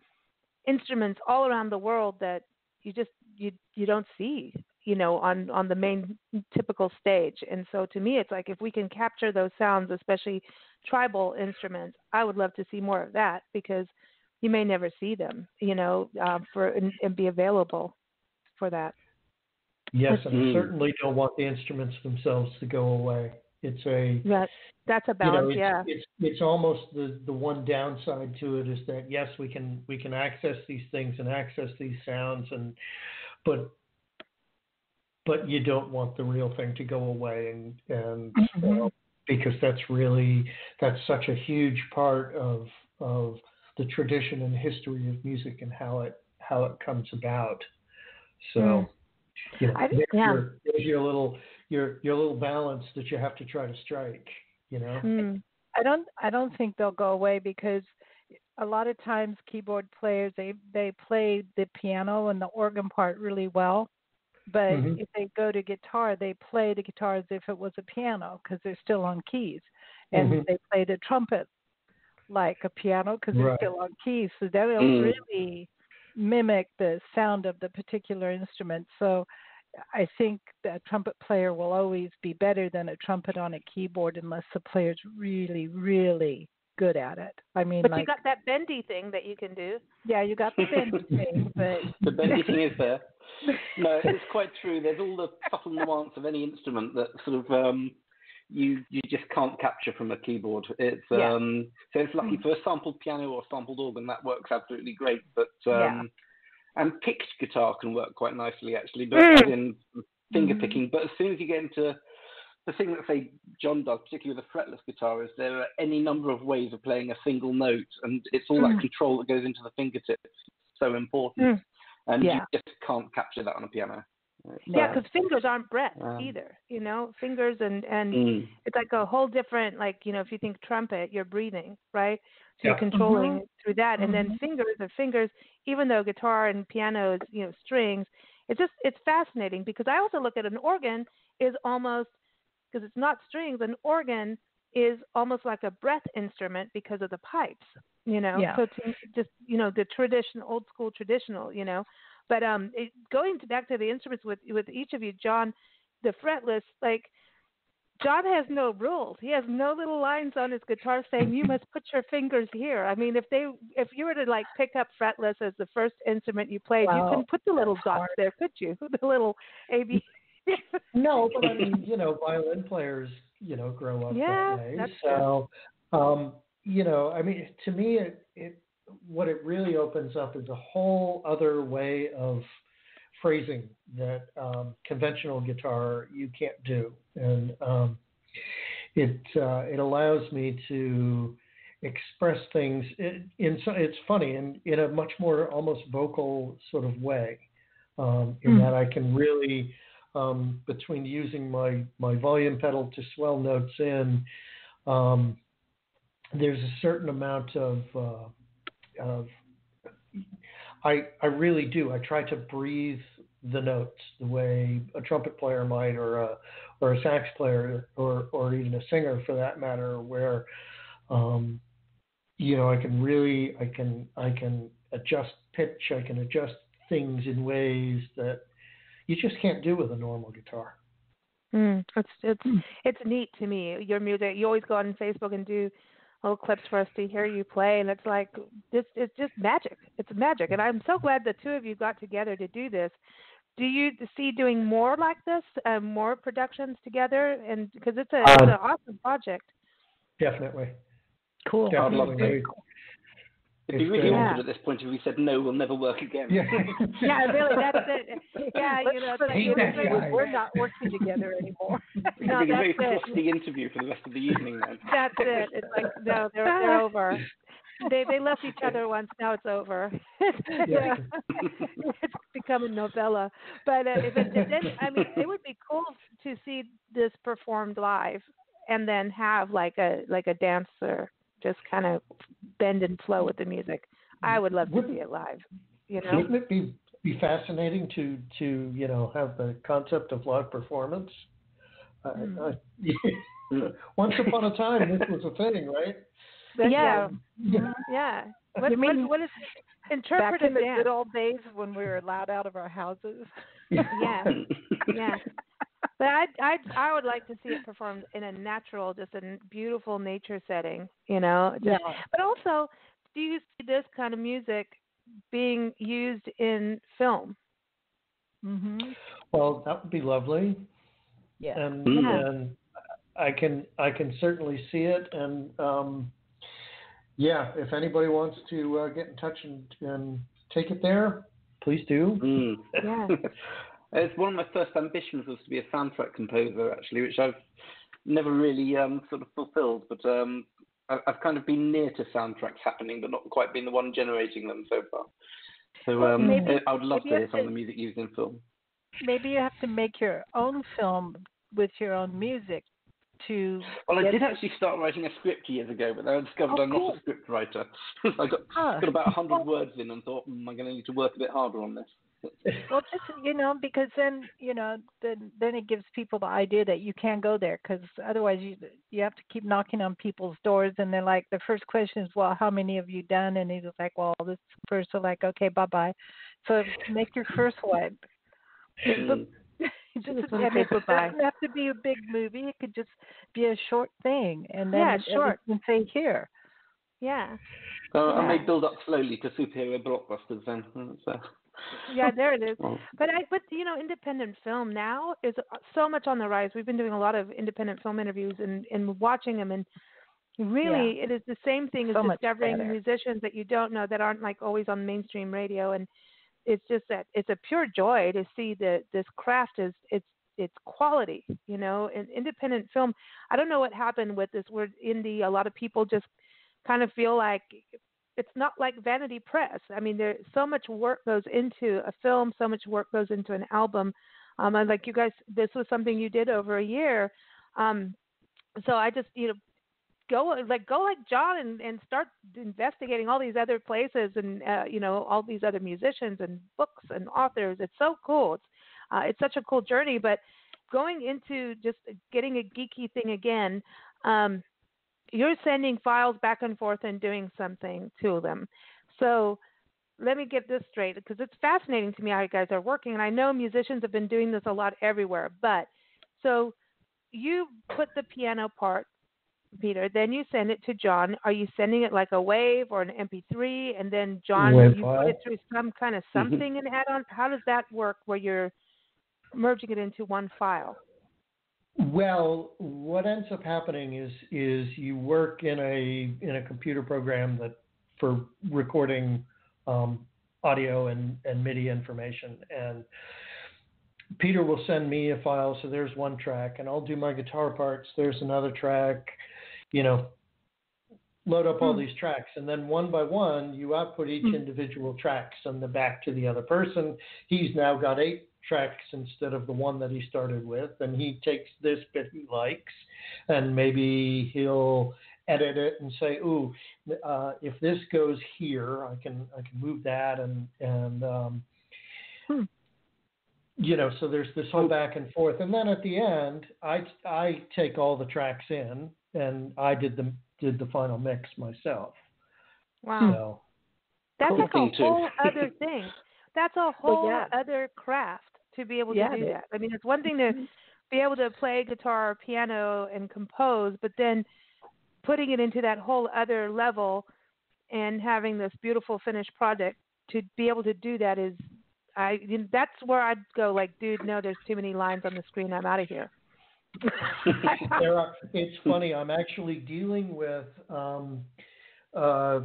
instruments all around the world that you just you you don't see you know on on the main typical stage. And so to me it's like if we can capture those sounds especially tribal instruments i would love to see more of that because you may never see them you know um, for and, and be available for that Yes, and I certainly don't want the instruments themselves to go away. It's a that, that's a balance, you know, yeah. It's it's almost the the one downside to it is that yes, we can we can access these things and access these sounds and but but you don't want the real thing to go away and and mm-hmm. uh, because that's really that's such a huge part of of the tradition and history of music and how it how it comes about. So. Mm you know, I, there's, yeah. your, there's your little your your little balance that you have to try to strike. You know. Mm. I don't I don't think they'll go away because a lot of times keyboard players they they play the piano and the organ part really well but mm-hmm. if they go to guitar they play the guitar as if it was a piano because they're still on keys and mm-hmm. they play the trumpet like a piano because right. they're still on keys so they don't mm. really mimic the sound of the particular instrument so I think a trumpet player will always be better than a trumpet on a keyboard unless the player's really, really good at it. I mean, but like, you got that bendy thing that you can do. Yeah, you got the bendy thing, but the bendy thing is there. No, it's quite true. There's all the subtle nuance of any instrument that sort of um, you you just can't capture from a keyboard. It's yeah. um, so it's lucky for a sampled piano or sampled organ that works absolutely great, but um, yeah. and picked guitar can work quite nicely actually, but mm. in finger picking. But as soon as you get into the thing that say Jon does, particularly with a fretless guitar, is there are any number of ways of playing a single note, and it's all mm. that control that goes into the fingertips. So important, mm. and yeah. you just can't capture that on a piano. Yeah, because fingers aren't breath um, either. You know, fingers and and mm. it's like a whole different like you know if you think trumpet, you're breathing right, so yeah. you're controlling mm-hmm. through that, and then mm-hmm. fingers are fingers. Even though guitar and piano is you know strings, it's just it's fascinating because I also look at an organ is almost because it's not strings. An organ is almost like a breath instrument because of the pipes, you know. Yeah. So to just you know the traditional, old school traditional, you know. But um, it, going to back to the instruments with with each of you, Jon, the fretless, like Jon has no rules. He has no little lines on his guitar saying you must put your fingers here. I mean, if they if you were to like pick up fretless as the first instrument you played, you can put the little dots there, could you? The little A B no, but I mean, you know, violin players, you know, grow up yeah, that way. That's so, um, you know, I mean, to me, it, it what it really opens up is a whole other way of phrasing that um, conventional guitar you can't do, and um, it uh, it allows me to express things in, in it's funny in in a much more almost vocal sort of way um, in mm. that I can really um, between using my, my volume pedal to swell notes in, um, there's a certain amount of, uh, of I, I really do. I try to breathe the notes the way a trumpet player might, or a or a sax player, or or even a singer for that matter, where um, you know I can really I can I can adjust pitch, I can adjust things in ways that you just can't do with a normal guitar. Mm, it's it's it's neat to me. Your music. You always go on Facebook and do little clips for us to hear you play, and it's like this. It's just magic. It's magic, and I'm so glad the two of you got together to do this. Do you see doing more like this, uh, more productions together, and because it's a it's um, an awesome project. Definitely. Cool. Definitely. It'd be really awkward at this point if we said no, we'll never work again. Yeah, yeah really, that's it. Yeah, you know, that we're not working together anymore. no, it's a very frosty interview for the rest of the evening then. That's it. It's like no, they're they're over. They they left each other once. Now it's over. yeah. it's become a novella. But uh, if it, it, I mean, it would be cool to see this performed live, and then have like a like a dancer just kind of bend and flow with the music. I would love to see it live. You know, wouldn't it be be fascinating to to you know have the concept of live performance? Mm. Uh, uh, once upon a time, this was a thing, right? yeah, yeah. yeah. What, you mean, what, what is interpretive back in the dance? good old days when we were allowed out of our houses? yeah, yeah. But I I I would like to see it performed in a natural, just a beautiful nature setting, you know. Just, yeah. But also, do you see this kind of music being used in film? hmm Well, that would be lovely. Yeah. And, yeah. and I can I can certainly see it, and um, yeah, if anybody wants to uh, get in touch and, and take it there, please do. Mm. Yeah. It's one of my first ambitions was to be a soundtrack composer, actually, which I've never really um, sort of fulfilled. But um, I've kind of been near to soundtracks happening, but not quite been the one generating them so far. So um, maybe, I would love to hear some of the music used in film. Maybe you have to make your own film with your own music to. Well, I did actually start writing a script years ago, but then I discovered oh, I'm cool. not a script writer. I got huh. got about hundred words in and thought, mm, I'm going to need to work a bit harder on this. Well, just you know, because then you know, then then it gives people the idea that you can't go there, because otherwise you you have to keep knocking on people's doors, and they're like, the first question is, well, how many have you done? And he's like, well, this first, so like, okay, bye bye. So make your first one. Mm. just and it doesn't have to be a big movie. It could just be a short thing, and then yeah, short. can say here. Yeah. Uh, yeah. I may build up slowly to superhero blockbusters then. So. Yeah, there it is. But I, but you know, independent film now is uh, so much on the rise. We've been doing a lot of independent film interviews and and watching them, and really, yeah. it is the same thing as so discovering musicians that you don't know that aren't like always on mainstream radio and it's just that it's a pure joy to see that this craft is it's it's quality you know and independent film i don't know what happened with this word indie a lot of people just kind of feel like it's not like vanity press i mean there so much work goes into a film so much work goes into an album um and like you guys this was something you did over a year um so i just you know go like go like Jon and, and start investigating all these other places and uh, you know all these other musicians and books and authors. It's so cool. It's uh, it's such a cool journey. But going into just getting a geeky thing again, um, you're sending files back and forth and doing something to them. So let me get this straight because it's fascinating to me how you guys are working, and I know musicians have been doing this a lot everywhere. But so you put the piano part Peter. Then you send it to Jon. Are you sending it like a wave or an MP3, and then Jon you file. put it through some kind of mm-hmm. something and add on? How does that work? Where you're merging it into one file? Well, what ends up happening is is you work in a in a computer program that for recording um, audio and, and MIDI information and Peter will send me a file, so there's one track, and I'll do my guitar parts. There's another track, you know, load up all Hmm. these tracks, and then one by one, you output each Hmm. individual track, send them back to the other person. He's now got eight tracks instead of the one that he started with, and he takes this bit he likes, and maybe he'll edit it and say, "Ooh, uh, if this goes here, I can I can move that," and and um, Hmm. you know, so there's this whole back and forth, and then at the end, I I take all the tracks in, and I did the did the final mix myself. Wow, So that's Cool like a thing, too. whole other thing. That's a whole yeah. other craft to be able to do that. I mean, it's one thing to be able to play guitar or piano and compose, but then putting it into that whole other level and having this beautiful finished product to be able to do that is I that's where I'd go like, dude, no, there's too many lines on the screen. I'm out of here. there are, it's funny. I'm actually dealing with. Um, uh,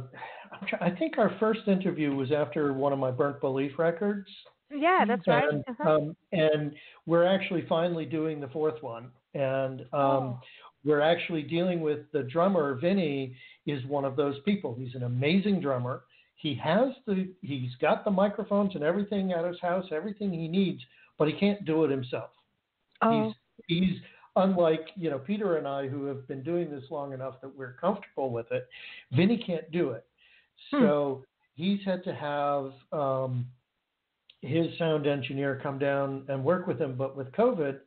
I think our first interview was after one of my Burnt Belief records. Yeah, that's right. And, Uh-huh. um, and we're actually finally doing the fourth one, and um, Oh. we're actually dealing with the drummer. Vinny is one of those people. He's an amazing drummer. He has the he's got the microphones and everything at his house, everything he needs, but he can't do it himself. Oh, He's he's unlike you know Peter and I who have been doing this long enough that we're comfortable with it. Vinny can't do it, Hmm. so he's had to have um, his sound engineer come down and work with him. But with COVID,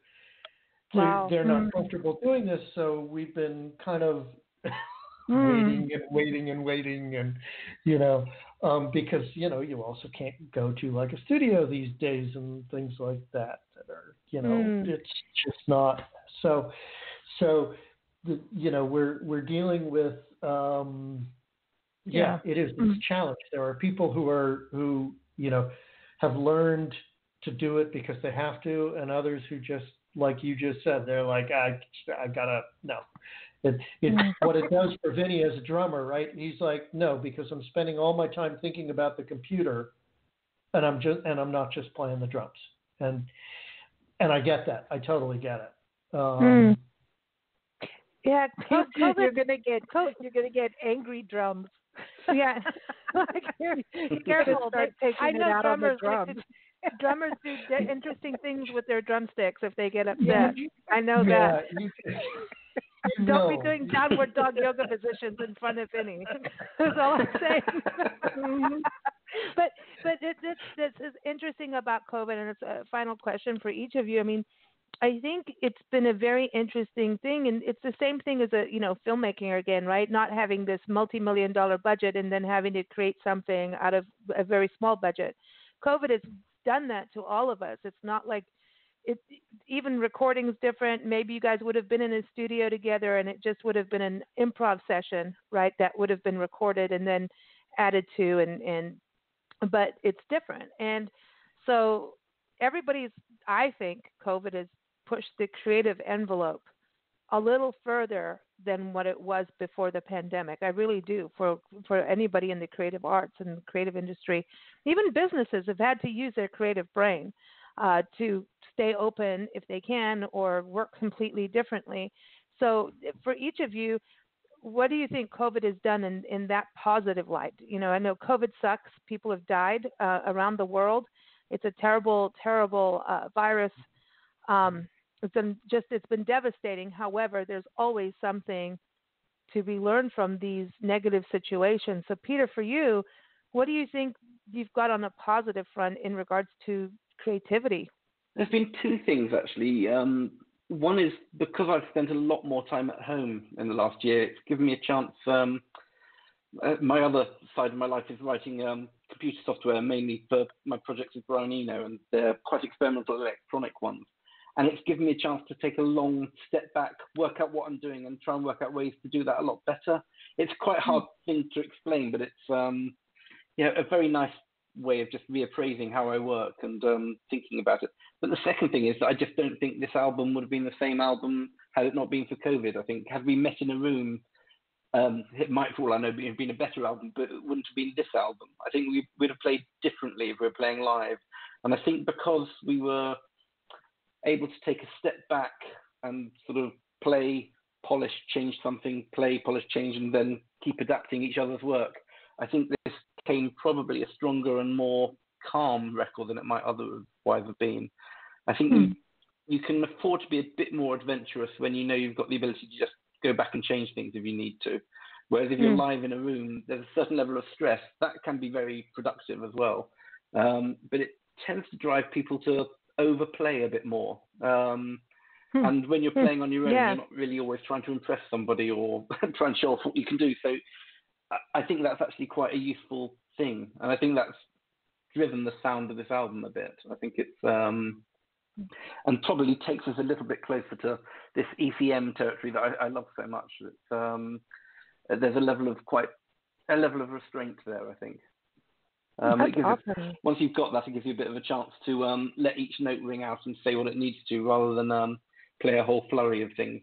Wow. they're, they're not Hmm. comfortable doing this, so we've been kind of Hmm. waiting and waiting and waiting and you know um, because you know you also can't go to like a studio these days and things like that that are you know Mm. it's just not so so the, you know we're we're dealing with um, yeah, it is it's Mm. a challenge there are people who are who you know have learned to do it because they have to and others who just like you just said they're like I I gotta no it, it, Mm. what it does for Vinny as a drummer, right? He's like, no, because I'm spending all my time thinking about the computer, and I'm just and I'm not just playing the drums, and and I get that, I totally get it. Um, Mm. Yeah, co- you're gonna get you're gonna get angry drums. Yeah. You're Be gonna careful. They- I it know out on the drummers drummers do interesting things with their drumsticks if they get upset. I know yeah, that. you, Don't no. be doing downward dog yoga positions in front of any. That's all I'm saying. Mm-hmm. but but this this this is interesting about COVID, and it's a final question for each of you. I mean, I think it's been a very interesting thing, and it's the same thing as a you know filmmaking again, right? Not having this multi-million dollar budget and then having to create something out of a very small budget. COVID has done that to all of us. It's not like it even recording's different. Maybe you guys would have been in a studio together, and it just would have been an improv session, right? That would have been recorded and then added to, and and but it's different, and so everybody's. I think COVID has pushed the creative envelope a little further than what it was before the pandemic. I really do. For for anybody in the creative arts and creative industry, even businesses have had to use their creative brain uh, to stay open if they can or work completely differently. So for each of you, what do you think COVID has done in, in that positive light? You know, I know COVID sucks. People have died uh, around the world. It's a terrible, terrible uh, virus. Um, it's been just it's been devastating. However, there's always something to be learned from these negative situations. So, Peter, for you, what do you think you've got on the positive front in regards to creativity? There's been two things actually. Um, one is because I've spent a lot more time at home in the last year, it's given me a chance. Um, uh, my other side of my life is writing um, computer software, mainly for my projects with Brian Eno, and they're quite experimental electronic ones and it's given me a chance to take a long step back, work out what I'm doing, and try and work out ways to do that a lot better. It's quite a hard thing to explain, but it's um, you know, a very nice way of just reappraising how I work and um, thinking about it. But the second thing is that I just don't think this album would have been the same album had it not been for COVID. I think had we met in a room, um, it might, for all I know, have been a better album, but it wouldn't have been this album. I think we would have played differently if we were playing live. And I think because we were able to take a step back and sort of play, polish, change something, play, polish, change, and then keep adapting each other's work. I think this came probably a stronger and more calm record than it might otherwise have been. I think mm. you, can afford to be a bit more adventurous when you know you've got the ability to just go back and change things if you need to. Whereas if you're mm. live in a room, there's a certain level of stress that can be very productive as well. Um, but it tends to drive people to overplay a bit more. Um, hmm. And when you're hmm. playing on your own, yeah. you're not really always trying to impress somebody or try and show off what you can do. So I think that's actually quite a useful thing, and I think that's driven the sound of this album a bit. I think it's um, and probably takes us a little bit closer to this ECM territory that I, I love so much. Um, there's a level of quite a level of restraint there, I think. Um, awesome. once you've got that, it gives you a bit of a chance to um, let each note ring out and say what it needs to, rather than um, play a whole flurry of things.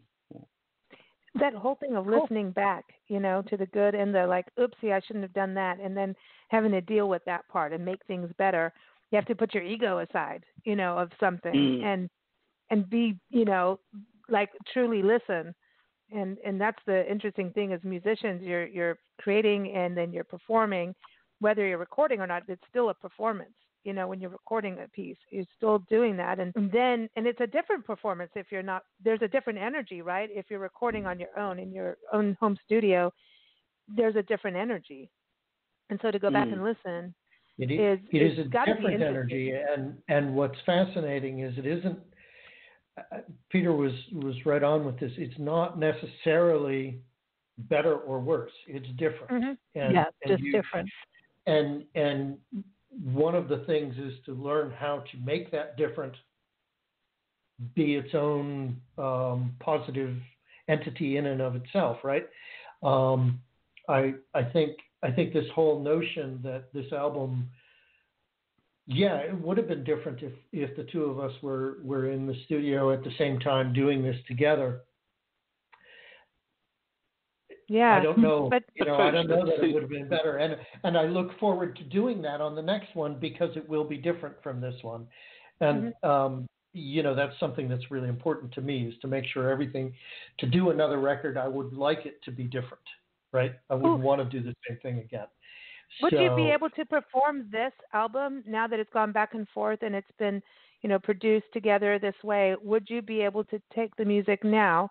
That whole thing of listening back, you know, to the good and the like, oopsie, I shouldn't have done that, and then having to deal with that part and make things better. You have to put your ego aside, you know, of something mm. and and be, you know, like truly listen and and that's the interesting thing as musicians you're you're creating and then you're performing whether you're recording or not, it's still a performance. You know, when you're recording a piece, you're still doing that, and, then and it's a different performance if you're not. There's a different energy, right? If you're recording on your own in your own home studio, there's a different energy, and so to go back mm. and listen it is, it is a different energy, and and what's fascinating is it isn't. Uh, Peter was was right on with this. It's not necessarily better or worse. It's different. Mm-hmm. And, yeah, and just you, different and and one of the things is to learn how to make that different be its own um, positive entity in and of itself, right? Um, I I think I think this whole notion that this album, yeah, it would have been different if if the two of us were were in the studio at the same time doing this together. Yeah, I don't know. But you know, I don't know that it would have been better, and and I look forward to doing that on the next one because it will be different from this one, and mm-hmm. um, you know that's something that's really important to me is to make sure everything to do another record I would like it to be different, right? I wouldn't Ooh. want to do the same thing again. Would so, you be able to perform this album now that it's gone back and forth and it's been, you know, produced together this way? Would you be able to take the music now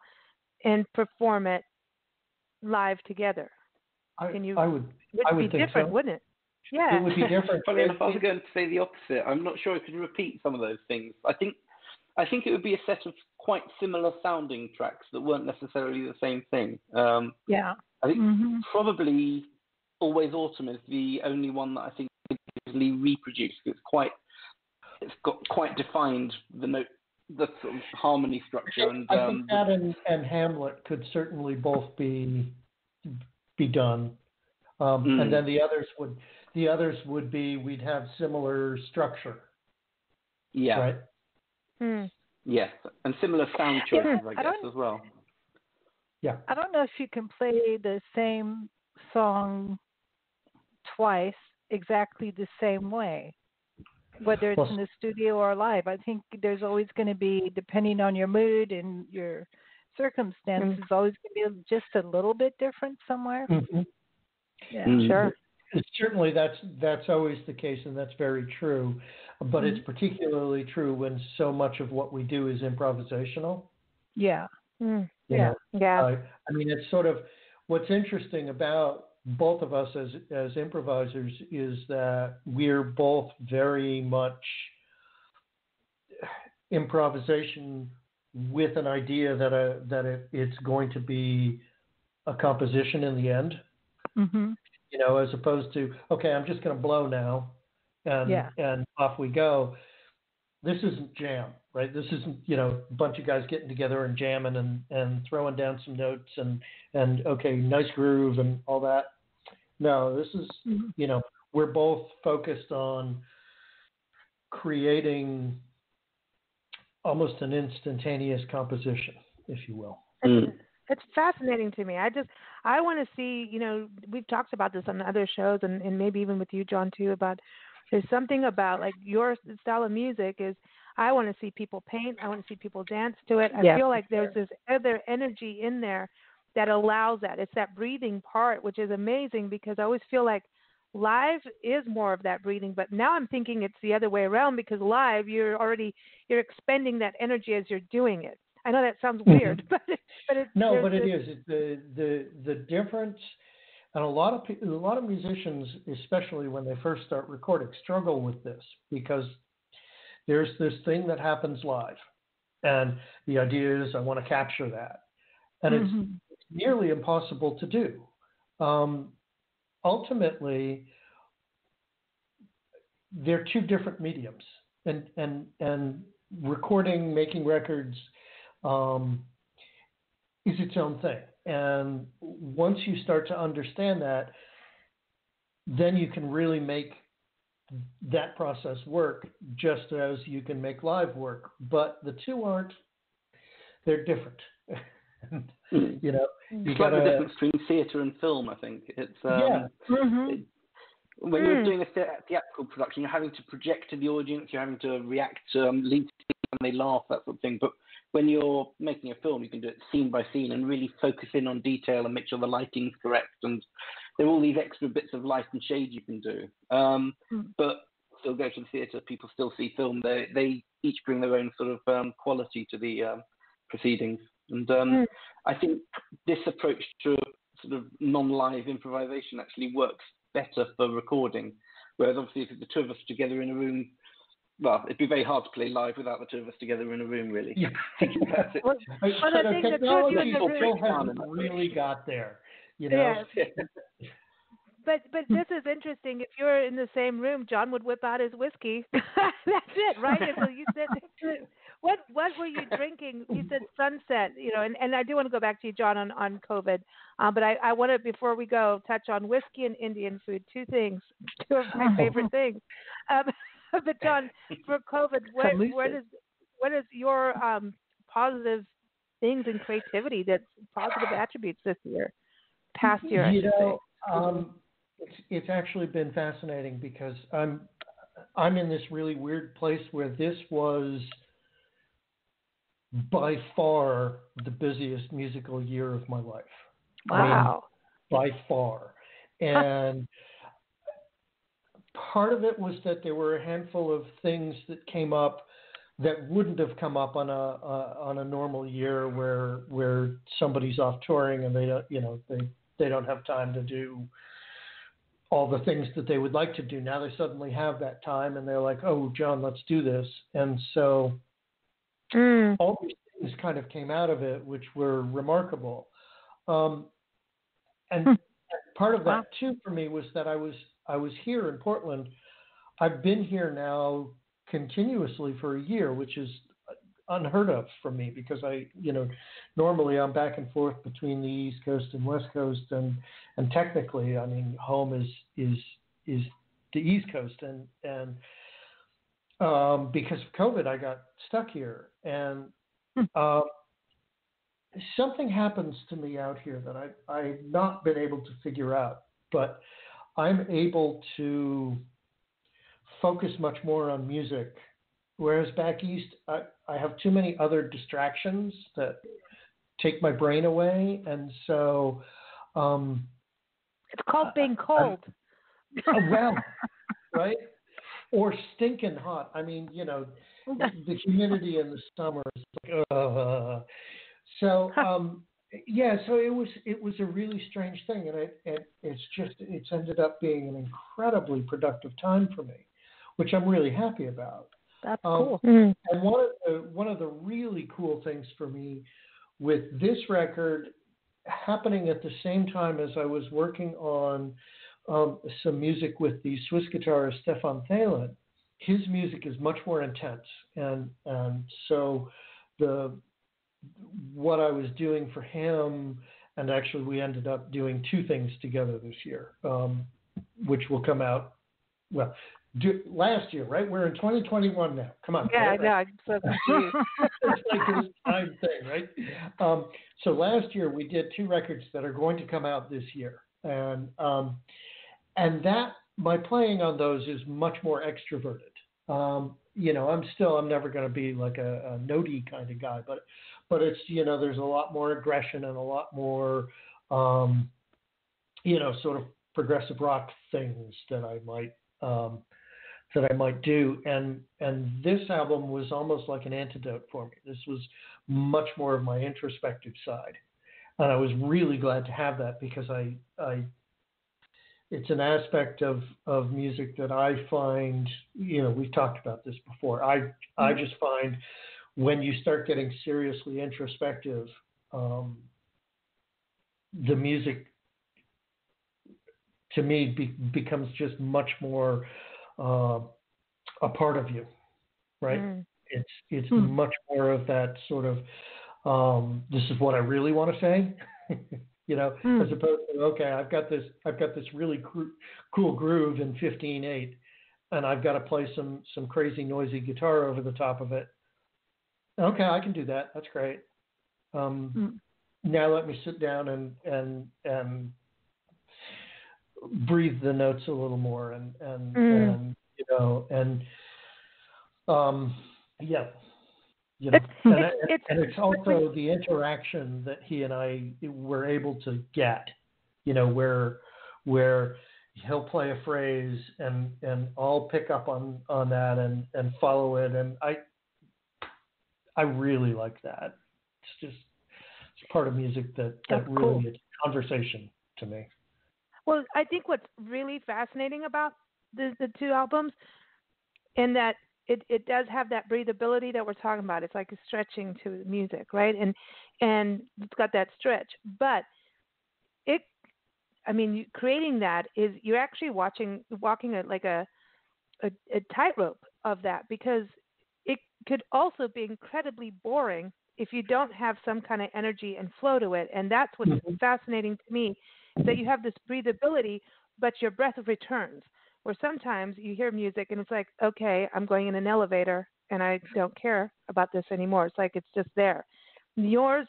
and perform it live together? Can you? I would. Would I would be different, so. wouldn't it? Yeah. It would be different. Funny enough, I was going to say the opposite. I'm not sure I could repeat some of those things. I think I think it would be a set of quite similar sounding tracks that weren't necessarily the same thing. Um, yeah. I think mm-hmm. probably Always Autumn is the only one that I think is easily reproduced. It's quite it's got quite defined the note the sort of harmony structure and I um, think that and, and Hamlet could certainly both be be done. Um, Mm. and then the others would the others would be we'd have similar structure, yeah right? Hmm. yes and similar sound Yeah, choices I I guess don't- as well. Yeah. I don't know if you can play the same song twice exactly the same way, whether it's Well, in the studio or live. I think there's always going to be, depending on your mood and your circumstances, always going to be just a little bit different somewhere. Mhm. Yeah. Mm. Sure. Certainly, that's that's always the case, and that's very true. But Mm-hmm. it's particularly true when so much of what we do is improvisational. Yeah. You Yeah. know. Yeah. Uh, I mean, it's sort of what's interesting about both of us as as improvisers is that we're both very much improvisation with an idea that a that it, it's going to be a composition in the end. hmm You know, as opposed to okay, I'm just going to blow now, and Yeah. and off we go. This isn't jam, right? This isn't you know a bunch of guys getting together and jamming and and throwing down some notes and and okay, nice groove and all that. No, this is Mhm. you know we're both focused on creating almost an instantaneous composition, if you will. Mm. It's fascinating to me. I just I want to see, you know, we've talked about this on other shows and, and maybe even with you, Jon, too, about there's something about like your style of music is I want to see people paint, I want to see people dance to it. I Yeah, feel like there's this other energy in there that allows that. It's that breathing part, which is amazing because I always feel like live is more of that breathing, but now I'm thinking it's the other way around because live you're already you're expending that energy as you're doing it. I know that sounds Mhm. weird, but it, but it's No, but it is It- the the the difference, and a lot of people, a lot of musicians, especially when they first start recording, struggle with this because there's this thing that happens live, and the idea is I want to capture that, and it's Mhm. nearly impossible to do. Um, ultimately, they're two different mediums, and and and recording, making records, um, is its own thing. And once you start to understand that, then you can really make that process work, just as you can make live work. But the two aren't; they're different. Mm. you know, you It's like the gotta difference between theatre and film. I think it's um, yeah. Mhm. it- when you're Mm. doing a theatrical production, you're having to project to the audience, you're having to react to um, lead when they laugh, that sort of thing. But when you're making a film, you can do it scene by scene and really focus in on detail and make sure the lighting's correct. And there are all these extra bits of light and shade you can do. Um, Mm. But still go to the theatre, people still see film. They they each bring their own sort of um, quality to the um, proceedings. And um, Mm. I think this approach to sort of non-live improvisation actually works better for recording. Whereas obviously if the two of us together in a room, well, it'd be very hard to play live without the two of us together in a room, really. Yeah. That's it. Well, Well, so I the think the two of you technology in the still room- hasn't really got there. You know, Yes. But but this is interesting. If you're in the same room, Jon would whip out his whiskey. That's it, right? And so you said, what what were you drinking? You said sunset, you know. And, and I do want to go back to you, Jon, on on COVID. Um, but I I want to before we go touch on whiskey and Indian food. Two things, two of my favorite things. Um, but Jon, for COVID, Elusive. where does what is your um positive things and creativity that's positive attributes this year, past year? I you know, um, it's it's actually been fascinating because I'm I'm in this really weird place where this was by far the busiest musical year of my life. I mean, Wow. by far. And part of it was that there were a handful of things that came up that wouldn't have come up on a uh, on a normal year where where somebody's off touring and they don't you know they they don't have time to do all the things that they would like to do. Now they suddenly have that time and they're like, oh, Jon, let's do this. And so mm. all these things kind of came out of it, which were remarkable. Um, and hmm. part of that too for me was that I was I was here in Portland. I've been here now continuously for a year, which is unheard of for me because I, you know, normally I'm back and forth between the East Coast and West Coast, and and technically, I mean, home is is is the East Coast, and and um, because of COVID, I got stuck here, and uh, something happens to me out here that I I've not been able to figure out, but I'm able to focus much more on music Whereas back east, I, I have too many other distractions that take my brain away, and so um, it's called being cold. I, oh, well, right? Or stinking hot. I mean, you know, the humidity in the summer is like, uh. So, um, yeah, so it was it was a really strange thing, and it, it it's just it's ended up being an incredibly productive time for me, which I'm really happy about. That's um, cool. Mm-hmm. And one of the one of the really cool things for me with this record happening at the same time as I was working on um, some music with the Swiss guitarist Stephan Thelen, his music is much more intense, and and so the what I was doing for him, and actually we ended up doing two things together this year, um, which will come out. Well, do, last year, right? We're in 2021 now. Come on. Yeah, right? I know. I'm so confused. it's like this time thing, right? Um, so last year we did two records that are going to come out this year, and um, and that my playing on those is much more extroverted. Um, you know, I'm still I'm never going to be like a, a notey kind of guy, but but it's you know there's a lot more aggression and a lot more um, you know sort of progressive rock things that I might um, that I might do. And and this album was almost like an antidote for me. This was much more of my introspective side, and I was really glad to have that because I I it's an aspect of of music that I find you know we've talked about this before. I I mm-hmm. just find when you start getting seriously introspective, um, the music to me be, becomes just much more uh, a part of you, right? Mm. It's it's mm. much more of that sort of um, this is what I really want to say, you know, mm. as opposed to okay, I've got this I've got this really cr- cool groove in 15/8, and I've got to play some some crazy noisy guitar over the top of it. Okay, I can do that. That's great. Um, mm. Now let me sit down and and and breathe the notes a little more and and, mm. and you know and um yeah you know it's, and, it's, and, it's, and it's also the interaction that he and I were able to get you know where where he'll play a phrase and and I'll pick up on on that and and follow it and I I really like that it's just it's part of music that that That's really cool. is conversation to me well, I think what's really fascinating about the, the two albums, in that it, it does have that breathability that we're talking about. It's like stretching to music, right? And and it's got that stretch, but it, I mean, creating that is you're actually watching walking a, like a a, a tightrope of that because it could also be incredibly boring if you don't have some kind of energy and flow to it. And that's what's mm-hmm. fascinating to me that you have this breathability, but your breath returns. Where sometimes you hear music and it's like, okay, I'm going in an elevator and I don't care about this anymore. It's like it's just there. Yours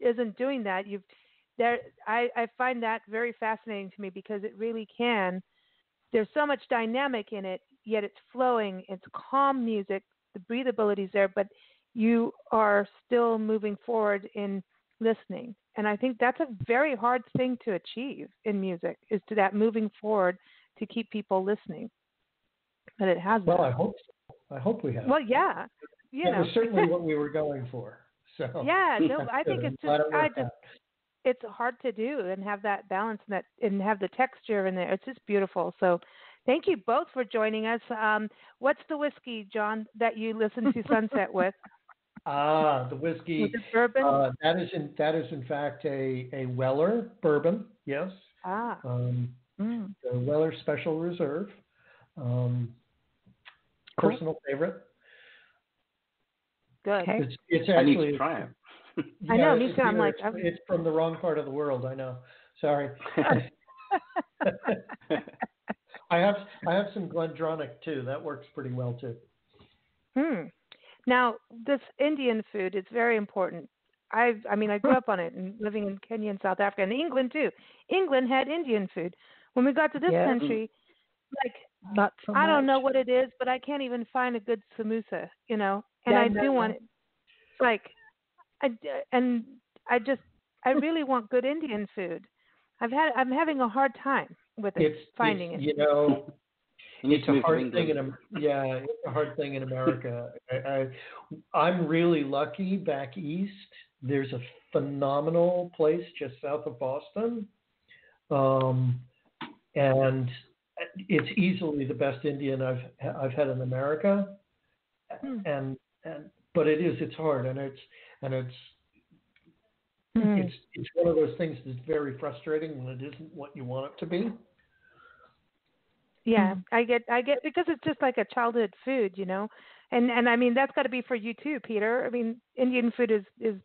isn't doing that. You've there. I I find that very fascinating to me because it really can. There's so much dynamic in it, yet it's flowing. It's calm music. The breathability is there, but you are still moving forward in listening. And I think that's a very hard thing to achieve in music is to that moving forward to keep people listening. But it has Well, I hope so. I hope we have. Well, yeah. you that know. was certainly what we were going for. So yeah, no, I think it's just I just out. it's hard to do and have that balance and that and have the texture in there. It's just beautiful. So thank you both for joining us. Um, what's the whiskey, Jon, that you listen to Sunset with? Ah, the whiskey. Was it bourbon? Uh, that is in that is in fact a a Weller bourbon. Yes. ah. Um, Mm. the Weller Special Reserve. Um, personal favorite. Good. Okay. It's it's I need to try it. I know, me too. I'm like, it's, I'm- it's from the wrong part of the world. I know. Sorry. I have I have some Glendronach too. That works pretty well too. Hmm. Now, this Indian food is very important. I I mean, I grew up on it and living in Kenya and South Africa and England too. England had Indian food. When we got to this Yeah. country, like Not so I don't know what it is, but I can't even find a good samosa, you know. And Yeah, I do want it. Like, I and I just I really want good Indian food. I've had I'm having a hard time with it It's finding it's, it. You know, You it's a hard thing in yeah, it's a hard thing in America. I, I, I'm really lucky back east. There's a phenomenal place just south of Boston, um, and it's easily the best Indian I've I've had in America. Hmm. And and but it is it's hard and it's and it's Hmm. it's it's one of those things that's very frustrating when it isn't what you want it to be. Yeah, I get, I get because it's just like a childhood food, you know, and and I mean that's got to be for you too, Peter. I mean, Indian food is is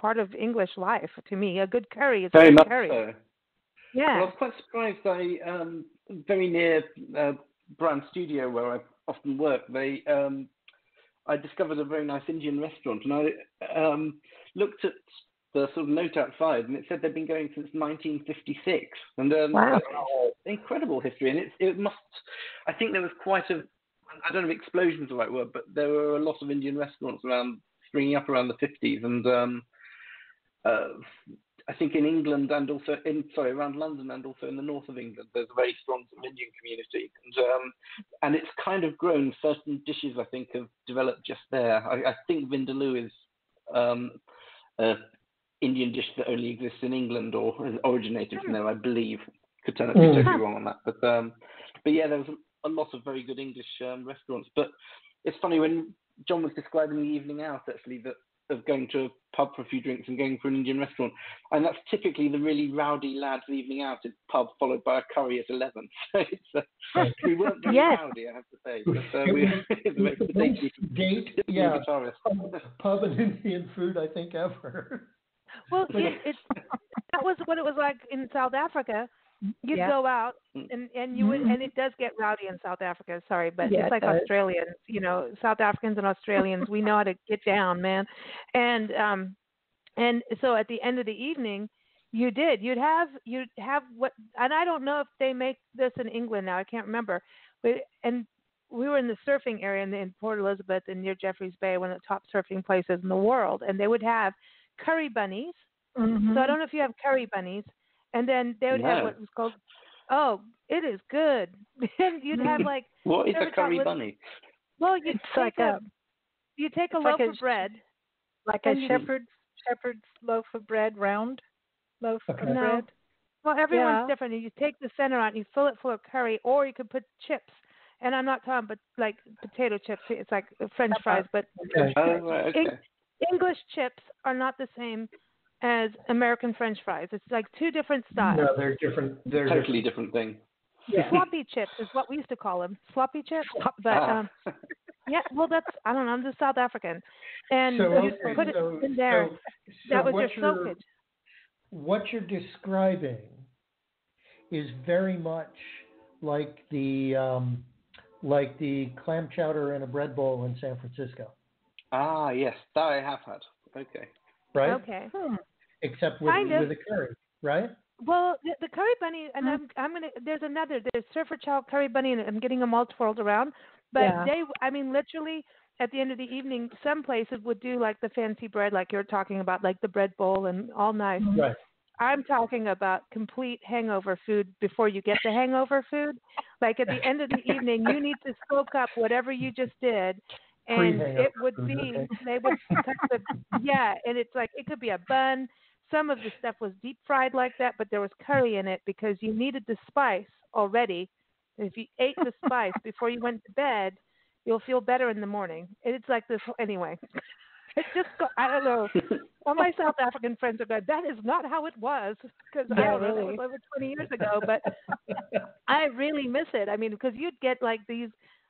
part of English life to me. A good curry is a Very good much curry. so. Well, I was quite surprised. I um, very near uh, Brand Studio where I often work. They um, I discovered a very nice Indian restaurant, and I um, looked at the sort of note outside, and it said they'd been going since 1956, and um, Wow. incredible history. And it it must. I think there was quite a. I don't know if explosion is the right word, but there were a lot of Indian restaurants around springing up around the 50s, and um, uh, I think in England and also in sorry around London and also in the north of England, there's a very strong Indian community, and um, and it's kind of grown. Certain dishes I think have developed just there. I, I think vindaloo is um, a Indian dish that only exists in England or has originated from there, I believe. Could turn out to be totally wrong on that, but um, but yeah, there was a, a lot of very good English um, restaurants. But it's funny when Jon was describing the evening out actually that of going to a pub for a few drinks and going for an Indian restaurant, and that's typically the really rowdy lads' evening out at pub followed by a curry at eleven. So it's, uh, we weren't very Yes. rowdy, I have to say, but uh, we it makes the Most date date, yeah, pub, pub and Indian food I think ever. Well, it, it's that was what it was like in South Africa. You'd Yeah. go out Mm. and and you would and it does get rowdy in South Africa. Sorry, but Yeah, it's like does. Australians, you know, South Africans and Australians. we know how to get down, man. And um, and so at the end of the evening, you did. You'd have you'd have what, and I don't know if they make this in England now. I can't remember, but and we were in the surfing area in, in Port Elizabeth and near Jeffreys Bay, one of the top surfing places in the world, and they would have curry bunnies. Mhm. So I don't know if you have curry bunnies, and then they would have what was called. Oh, it is good. you'd have like What is a curry with- bunny? well, you It's take like a, a- you take a loaf like a of bread. like a shepherd's shepherd's loaf of bread, round loaf Okay. of No. bread. Well, everyone's Yeah. different. And you take the center out and you fill it full of curry, or you could put chips. And I'm not talking, but like potato chips. It's like French fries, but Okay. Oh, right, okay. Eng- English chips are not the same as American French fries. It's like two different styles. No, they're different. They're Totally different thing. Yeah. Sloppy chips is what we used to call them. Sloppy chips. But Ah. um, yeah, well, that's I don't know. I'm just South African, and So, you okay, put it in there. so, so that was what your you're, soakage. What you're describing is very much like the um, like the clam chowder in a bread bowl in San Francisco, ah, yes, that I have had. Okay. right? Okay. Hmm. Except with Kind of. with a curry, right? Well, the, the curry bunny, and I'm I'm gonna. There's another. There's Surfer Child curry bunny, and I'm getting them all twirled around. But Yeah. they, I mean, literally at the end of the evening, some places would do like the fancy bread, like you're talking about, like the bread bowl and all nice. Right. I'm talking about complete hangover food before you get the hangover food. Like at the end of the evening, you need to soak up whatever you just did and it would be they would cut the yeah, and it's like it could be a bun. Some of the stuff was deep fried like that, but there was curry in it because you needed the spice already. If you ate the spice before you went to bed, you'll feel better in the morning. It's like this anyway. It just go, I don't know. All my South African friends are going. That is not how it was because yeah, I don't really. know it was over 20 years ago. But I really miss it. I mean, because you'd get like these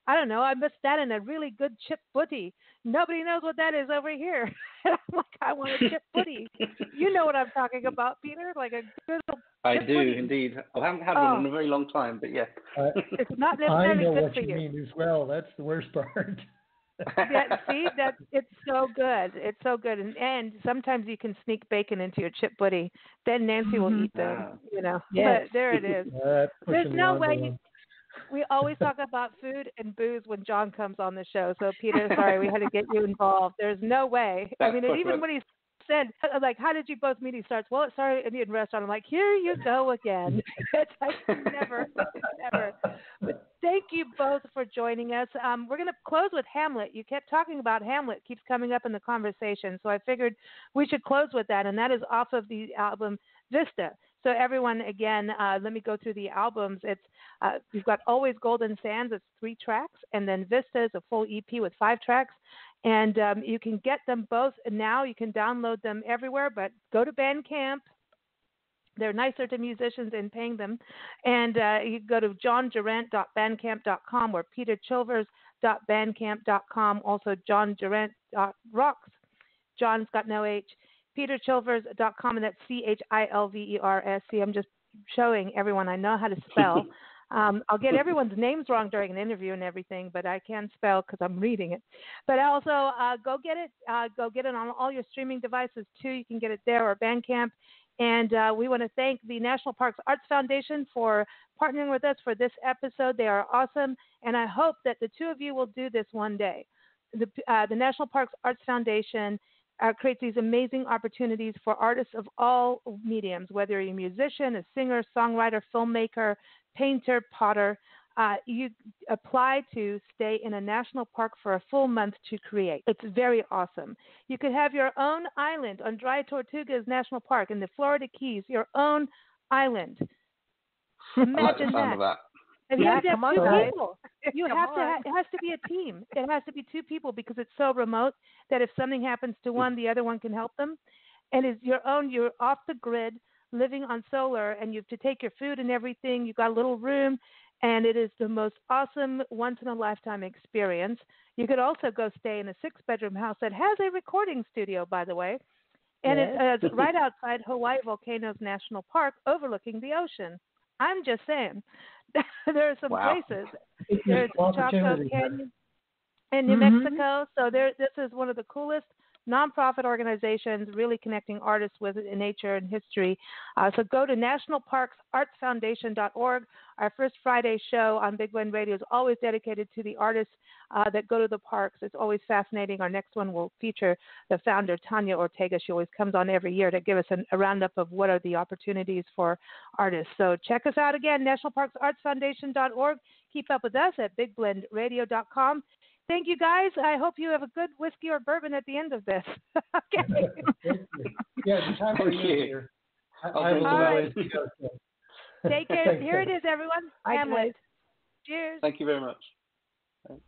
I don't know. I missed that in a really good chip footy. Nobody knows what that is over here. I'm like, I want a chip footy. you know what I'm talking about, Peter? Like a good. I do footy. indeed. I haven't had oh. one in a very long time, but yeah. Uh, it's not necessarily I know good what for you mean as well. That's the worst part. yeah, see that it's so good. It's so good, and and sometimes you can sneak bacon into your chip footy. Then Nancy will mm-hmm. eat them. You know, yes. but there it is. Uh, There's no way we always talk about food and booze when Jon comes on the show. So Peter, sorry, we had to get you involved. There's no way. I mean, even when he said, like, how did you both meet? He starts, well, it started at Indian restaurant. I'm like, here you go again. it's like never, never. But thank you both for joining us. Um, we're going to close with Hamlet. You kept talking about Hamlet, keeps coming up in the conversation. So I figured we should close with that, and that is off of the album Vista. So everyone, again, uh, let me go through the albums. It's uh, you've got Always Golden Sands. It's three tracks, and then Vista is a full EP with five tracks. And um, you can get them both now. You can download them everywhere, but go to Bandcamp. They're nicer to musicians in paying them. And uh, you go to jondurant.bandcamp.com or peterchilvers.bandcamp.com. Also, jondurant.rocks. Jon's got no H peterchilvers.com, and that's C H I L V E R S. See, I'm just showing everyone I know how to spell. um, I'll get everyone's names wrong during an interview and everything, but I can spell because I'm reading it. But also, uh, go get it. Uh, go get it on all your streaming devices too. You can get it there or Bandcamp. And uh, we want to thank the National Parks Arts Foundation for partnering with us for this episode. They are awesome, and I hope that the two of you will do this one day. The, uh, the National Parks Arts Foundation uh, creates these amazing opportunities for artists of all mediums, whether you're a musician, a singer, songwriter, filmmaker, painter, potter. Uh, you apply to stay in a national park for a full month to create. It's very awesome. You could have your own island on Dry Tortugas National Park in the Florida Keys, your own island. Imagine that. that. And yeah, you have to have two on, people. You have to. Ha- it has to be a team. It has to be two people because it's so remote that if something happens to one, the other one can help them. And it's your own. You're off the grid, living on solar, and you have to take your food and everything. You've got a little room, and it is the most awesome, once in a lifetime experience. You could also go stay in a six bedroom house that has a recording studio, by the way. And yes. it's uh, right outside Hawaii Volcanoes National Park, overlooking the ocean. I'm just saying. there are some wow. places. There's Chaco Canyon in New mm-hmm. Mexico. So there, this is one of the coolest nonprofit organizations really connecting artists with nature and history. Uh, so go to nationalparksartsfoundation.org. Our first Friday show on Big Blend Radio is always dedicated to the artists uh, that go to the parks. It's always fascinating. Our next one will feature the founder, Tanya Ortega. She always comes on every year to give us an, a roundup of what are the opportunities for artists. So check us out again, nationalparksartsfoundation.org. Keep up with us at bigblendradio.com. Thank you, guys. I hope you have a good whiskey or bourbon at the end of this. okay. yeah, time for you here. I, I will right. Take care. Here it is, everyone. Hamlet. Cheers. Thank you very much. Thanks.